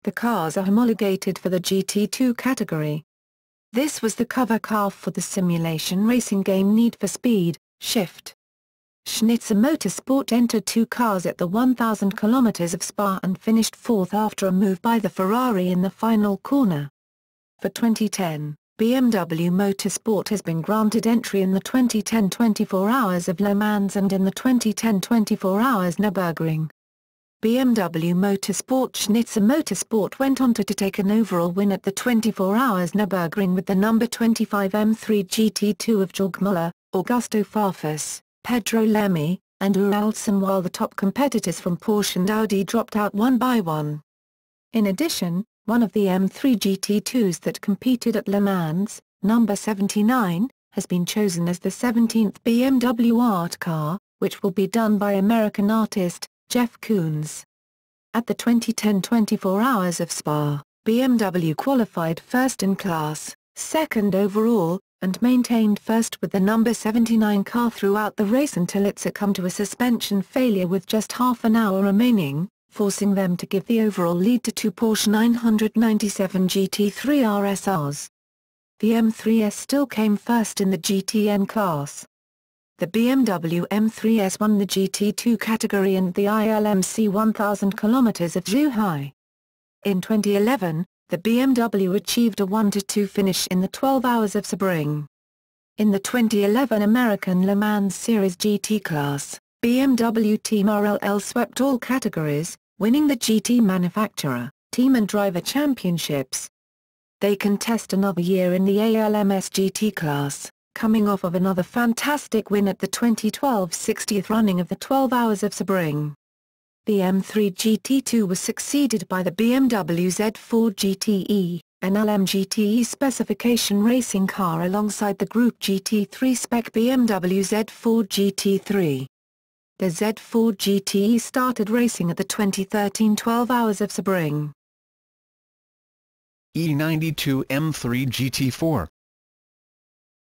The cars are homologated for the GT2 category. This was the cover car for the simulation racing game Need for Speed, Shift. Schnitzer Motorsport entered two cars at the 1,000 km of Spa and finished fourth after a move by the Ferrari in the final corner. For 2010, BMW Motorsport has been granted entry in the 2010 24 Hours of Le Mans and in the 2010 24 Hours Nürburgring. BMW Motorsport Schnitzer Motorsport went on to, to take an overall win at the 24 Hours Nürburgring with the number 25 M3 GT2 of Georg Müller, Augusto Farfus. Pedro Lamy, and Uwe Alzen while the top competitors from Porsche and Audi dropped out one by one. In addition, one of the M3 GT2s that competed at Le Mans, number 79, has been chosen as the 17th BMW art car, which will be done by American artist, Jeff Koons. At the 2010 24 Hours of Spa, BMW qualified first in class, second overall, and maintained first with the number 79 car throughout the race until it succumbed to a suspension failure with just half an hour remaining, forcing them to give the overall lead to two Porsche 997 GT3 RSRs. The M3S still came first in the GTN class. The BMW M3S won the GT2 category and the ILMC 1000 km of Zhuhai. In 2011, the BMW achieved a 1-2 finish in the 12 Hours of Sebring. In the 2011 American Le Mans Series GT class, BMW Team RLL swept all categories, winning the GT manufacturer, team and driver championships. They contest another year in the ALMS GT class, coming off of another fantastic win at the 2012 60th running of the 12 Hours of Sebring. The M3 GT2 was succeeded by the BMW Z4 GTE, an LMGTE specification racing car alongside the Group GT3 spec BMW Z4 GT3. The Z4 GTE started racing at the 2013 12 Hours of Sebring. E92 M3 GT4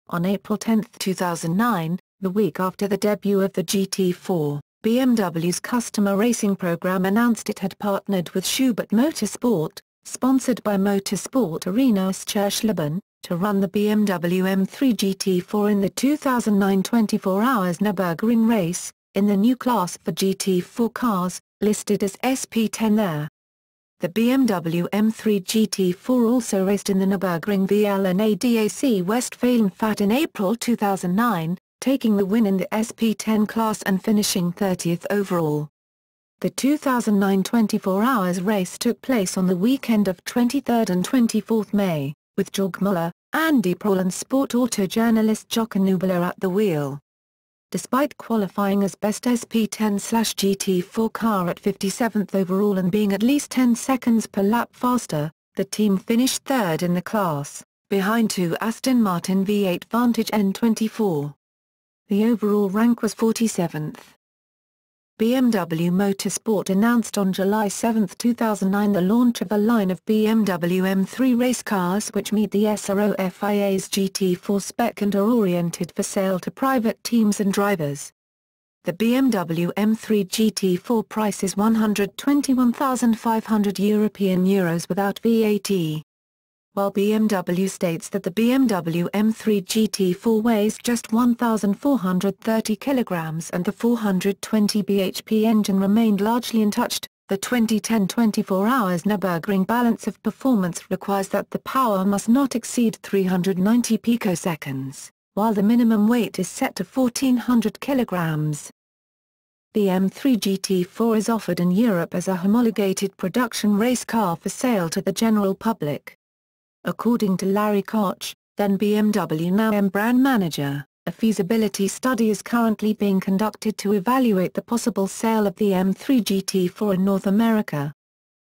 On April 10, 2009, the week after the debut of the GT4, BMW's customer racing program announced it had partnered with Schubert Motorsport, sponsored by Motorsport Arena Oschersleben, to run the BMW M3 GT4 in the 2009 24 Hours Nürburgring race, in the new class for GT4 cars, listed as SP10 there. The BMW M3 GT4 also raced in the Nürburgring VLN ADAC Westfalenfahrt in April 2009, taking the win in the SP10 class and finishing 30th overall. The 2009 24 Hours race took place on the weekend of 23 and 24 May, with Georg Müller, Andy Prohl and sport auto journalist Jochen Übler at the wheel. Despite qualifying as best SP10-GT4 car at 57th overall and being at least 10 seconds per lap faster, the team finished third in the class, behind two Aston Martin V8 Vantage N24. The overall rank was 47th. BMW Motorsport announced on July 7, 2009 the launch of a line of BMW M3 race cars which meet the SRO FIA's GT4 spec and are oriented for sale to private teams and drivers. The BMW M3 GT4 price is 121,500 European Euros without VAT while BMW states that the BMW M3 GT4 weighs just 1,430 kilograms and the 420 bhp engine remained largely untouched, the 2010 24 hours Nürburgring balance of performance requires that the power must not exceed 390 picoseconds, while the minimum weight is set to 1,400 kilograms. The M3 GT4 is offered in Europe as a homologated production race car for sale to the general public. According to Larry Koch, then BMW Now M brand manager, a feasibility study is currently being conducted to evaluate the possible sale of the M3 GT4 in North America.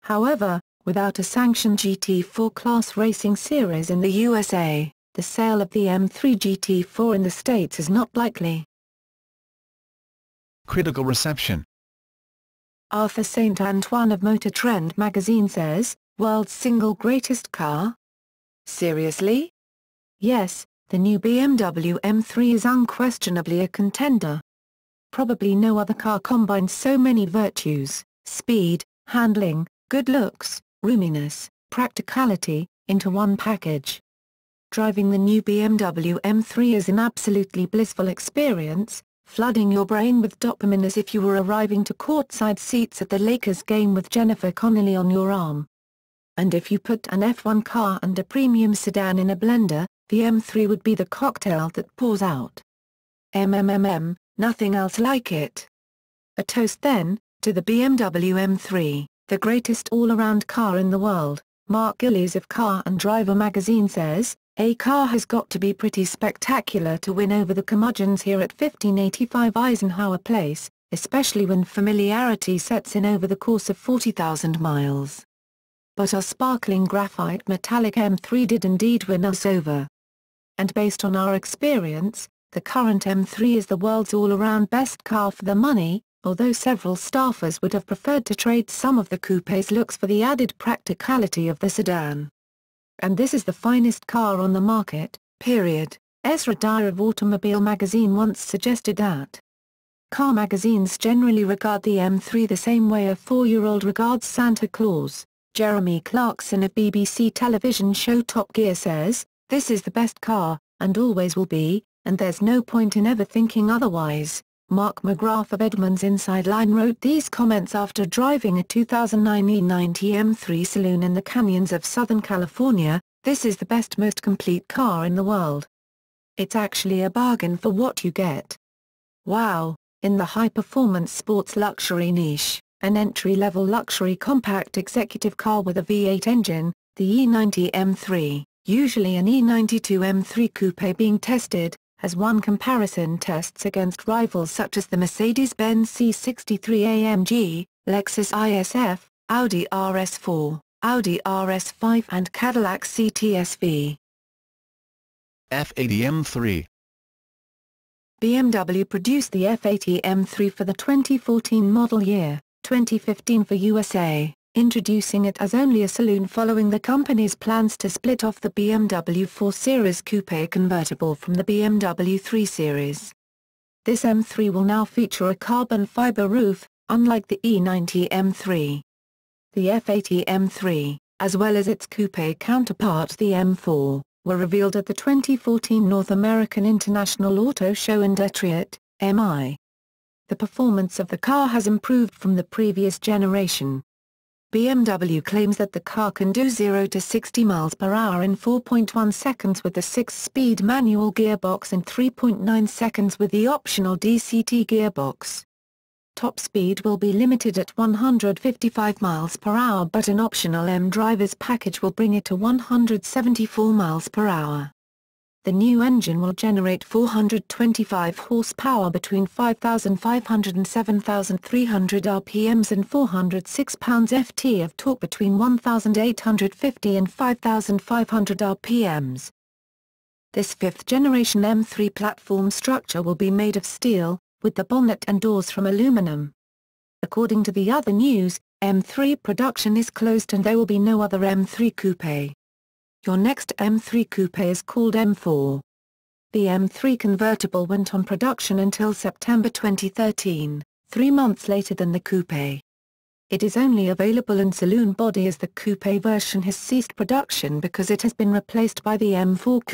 However, without a sanctioned GT4 class racing series in the USA, the sale of the M3 GT4 in the States is not likely. Critical reception Arthur St. Antoine of Motor Trend magazine says, World's single greatest car, Seriously? Yes, the new BMW M3 is unquestionably a contender. Probably no other car combines so many virtues, speed, handling, good looks, roominess, practicality, into one package. Driving the new BMW M3 is an absolutely blissful experience, flooding your brain with dopamine as if you were arriving to courtside seats at the Lakers game with Jennifer Connelly on your arm and if you put an F1 car and a premium sedan in a blender, the M3 would be the cocktail that pours out. MMMM, nothing else like it. A toast then, to the BMW M3, the greatest all-around car in the world, Mark Gillies of Car and Driver magazine says, a car has got to be pretty spectacular to win over the curmudgeons here at 1585 Eisenhower Place, especially when familiarity sets in over the course of 40,000 miles but our sparkling graphite metallic M3 did indeed win us over. And based on our experience, the current M3 is the world's all-around best car for the money, although several staffers would have preferred to trade some of the coupe's looks for the added practicality of the sedan. And this is the finest car on the market, period. Ezra Dyer of Automobile magazine once suggested that. Car magazines generally regard the M3 the same way a four-year-old regards Santa Claus. Jeremy Clarkson of BBC television show Top Gear says, this is the best car, and always will be, and there's no point in ever thinking otherwise. Mark McGrath of Edmunds Inside Line wrote these comments after driving a 2009 E90 M3 saloon in the canyons of Southern California, this is the best most complete car in the world. It's actually a bargain for what you get. Wow, in the high-performance sports luxury niche an entry-level luxury compact executive car with a V8 engine, the E90 M3, usually an E92 M3 coupe being tested, has won comparison tests against rivals such as the Mercedes-Benz C63 AMG, Lexus ISF, Audi RS4, Audi RS5 and Cadillac CTS-V. F80 M3 BMW produced the F80 M3 for the 2014 model year, 2015 for USA, introducing it as only a saloon following the company's plans to split off the BMW 4 Series Coupe convertible from the BMW 3 Series. This M3 will now feature a carbon fiber roof, unlike the E90 M3. The F80 M3, as well as its coupe counterpart the M4, were revealed at the 2014 North American International Auto Show in Detroit, MI. The performance of the car has improved from the previous generation. BMW claims that the car can do 0 to 60 miles per hour in 4.1 seconds with the 6-speed manual gearbox and 3.9 seconds with the optional DCT gearbox. Top speed will be limited at 155 miles per hour but an optional M driver's package will bring it to 174 miles per hour. The new engine will generate 425 horsepower between 5,500 and 7,300 RPMs and 406 pounds-ft of torque between 1,850 and 5,500 RPMs. This fifth-generation M3 platform structure will be made of steel, with the bonnet and doors from aluminum. According to the other news, M3 production is closed and there will be no other M3 coupe. Your next M3 coupe is called M4. The M3 convertible went on production until September 2013, three months later than the coupe. It is only available in saloon body as the coupe version has ceased production because it has been replaced by the M4 coupe.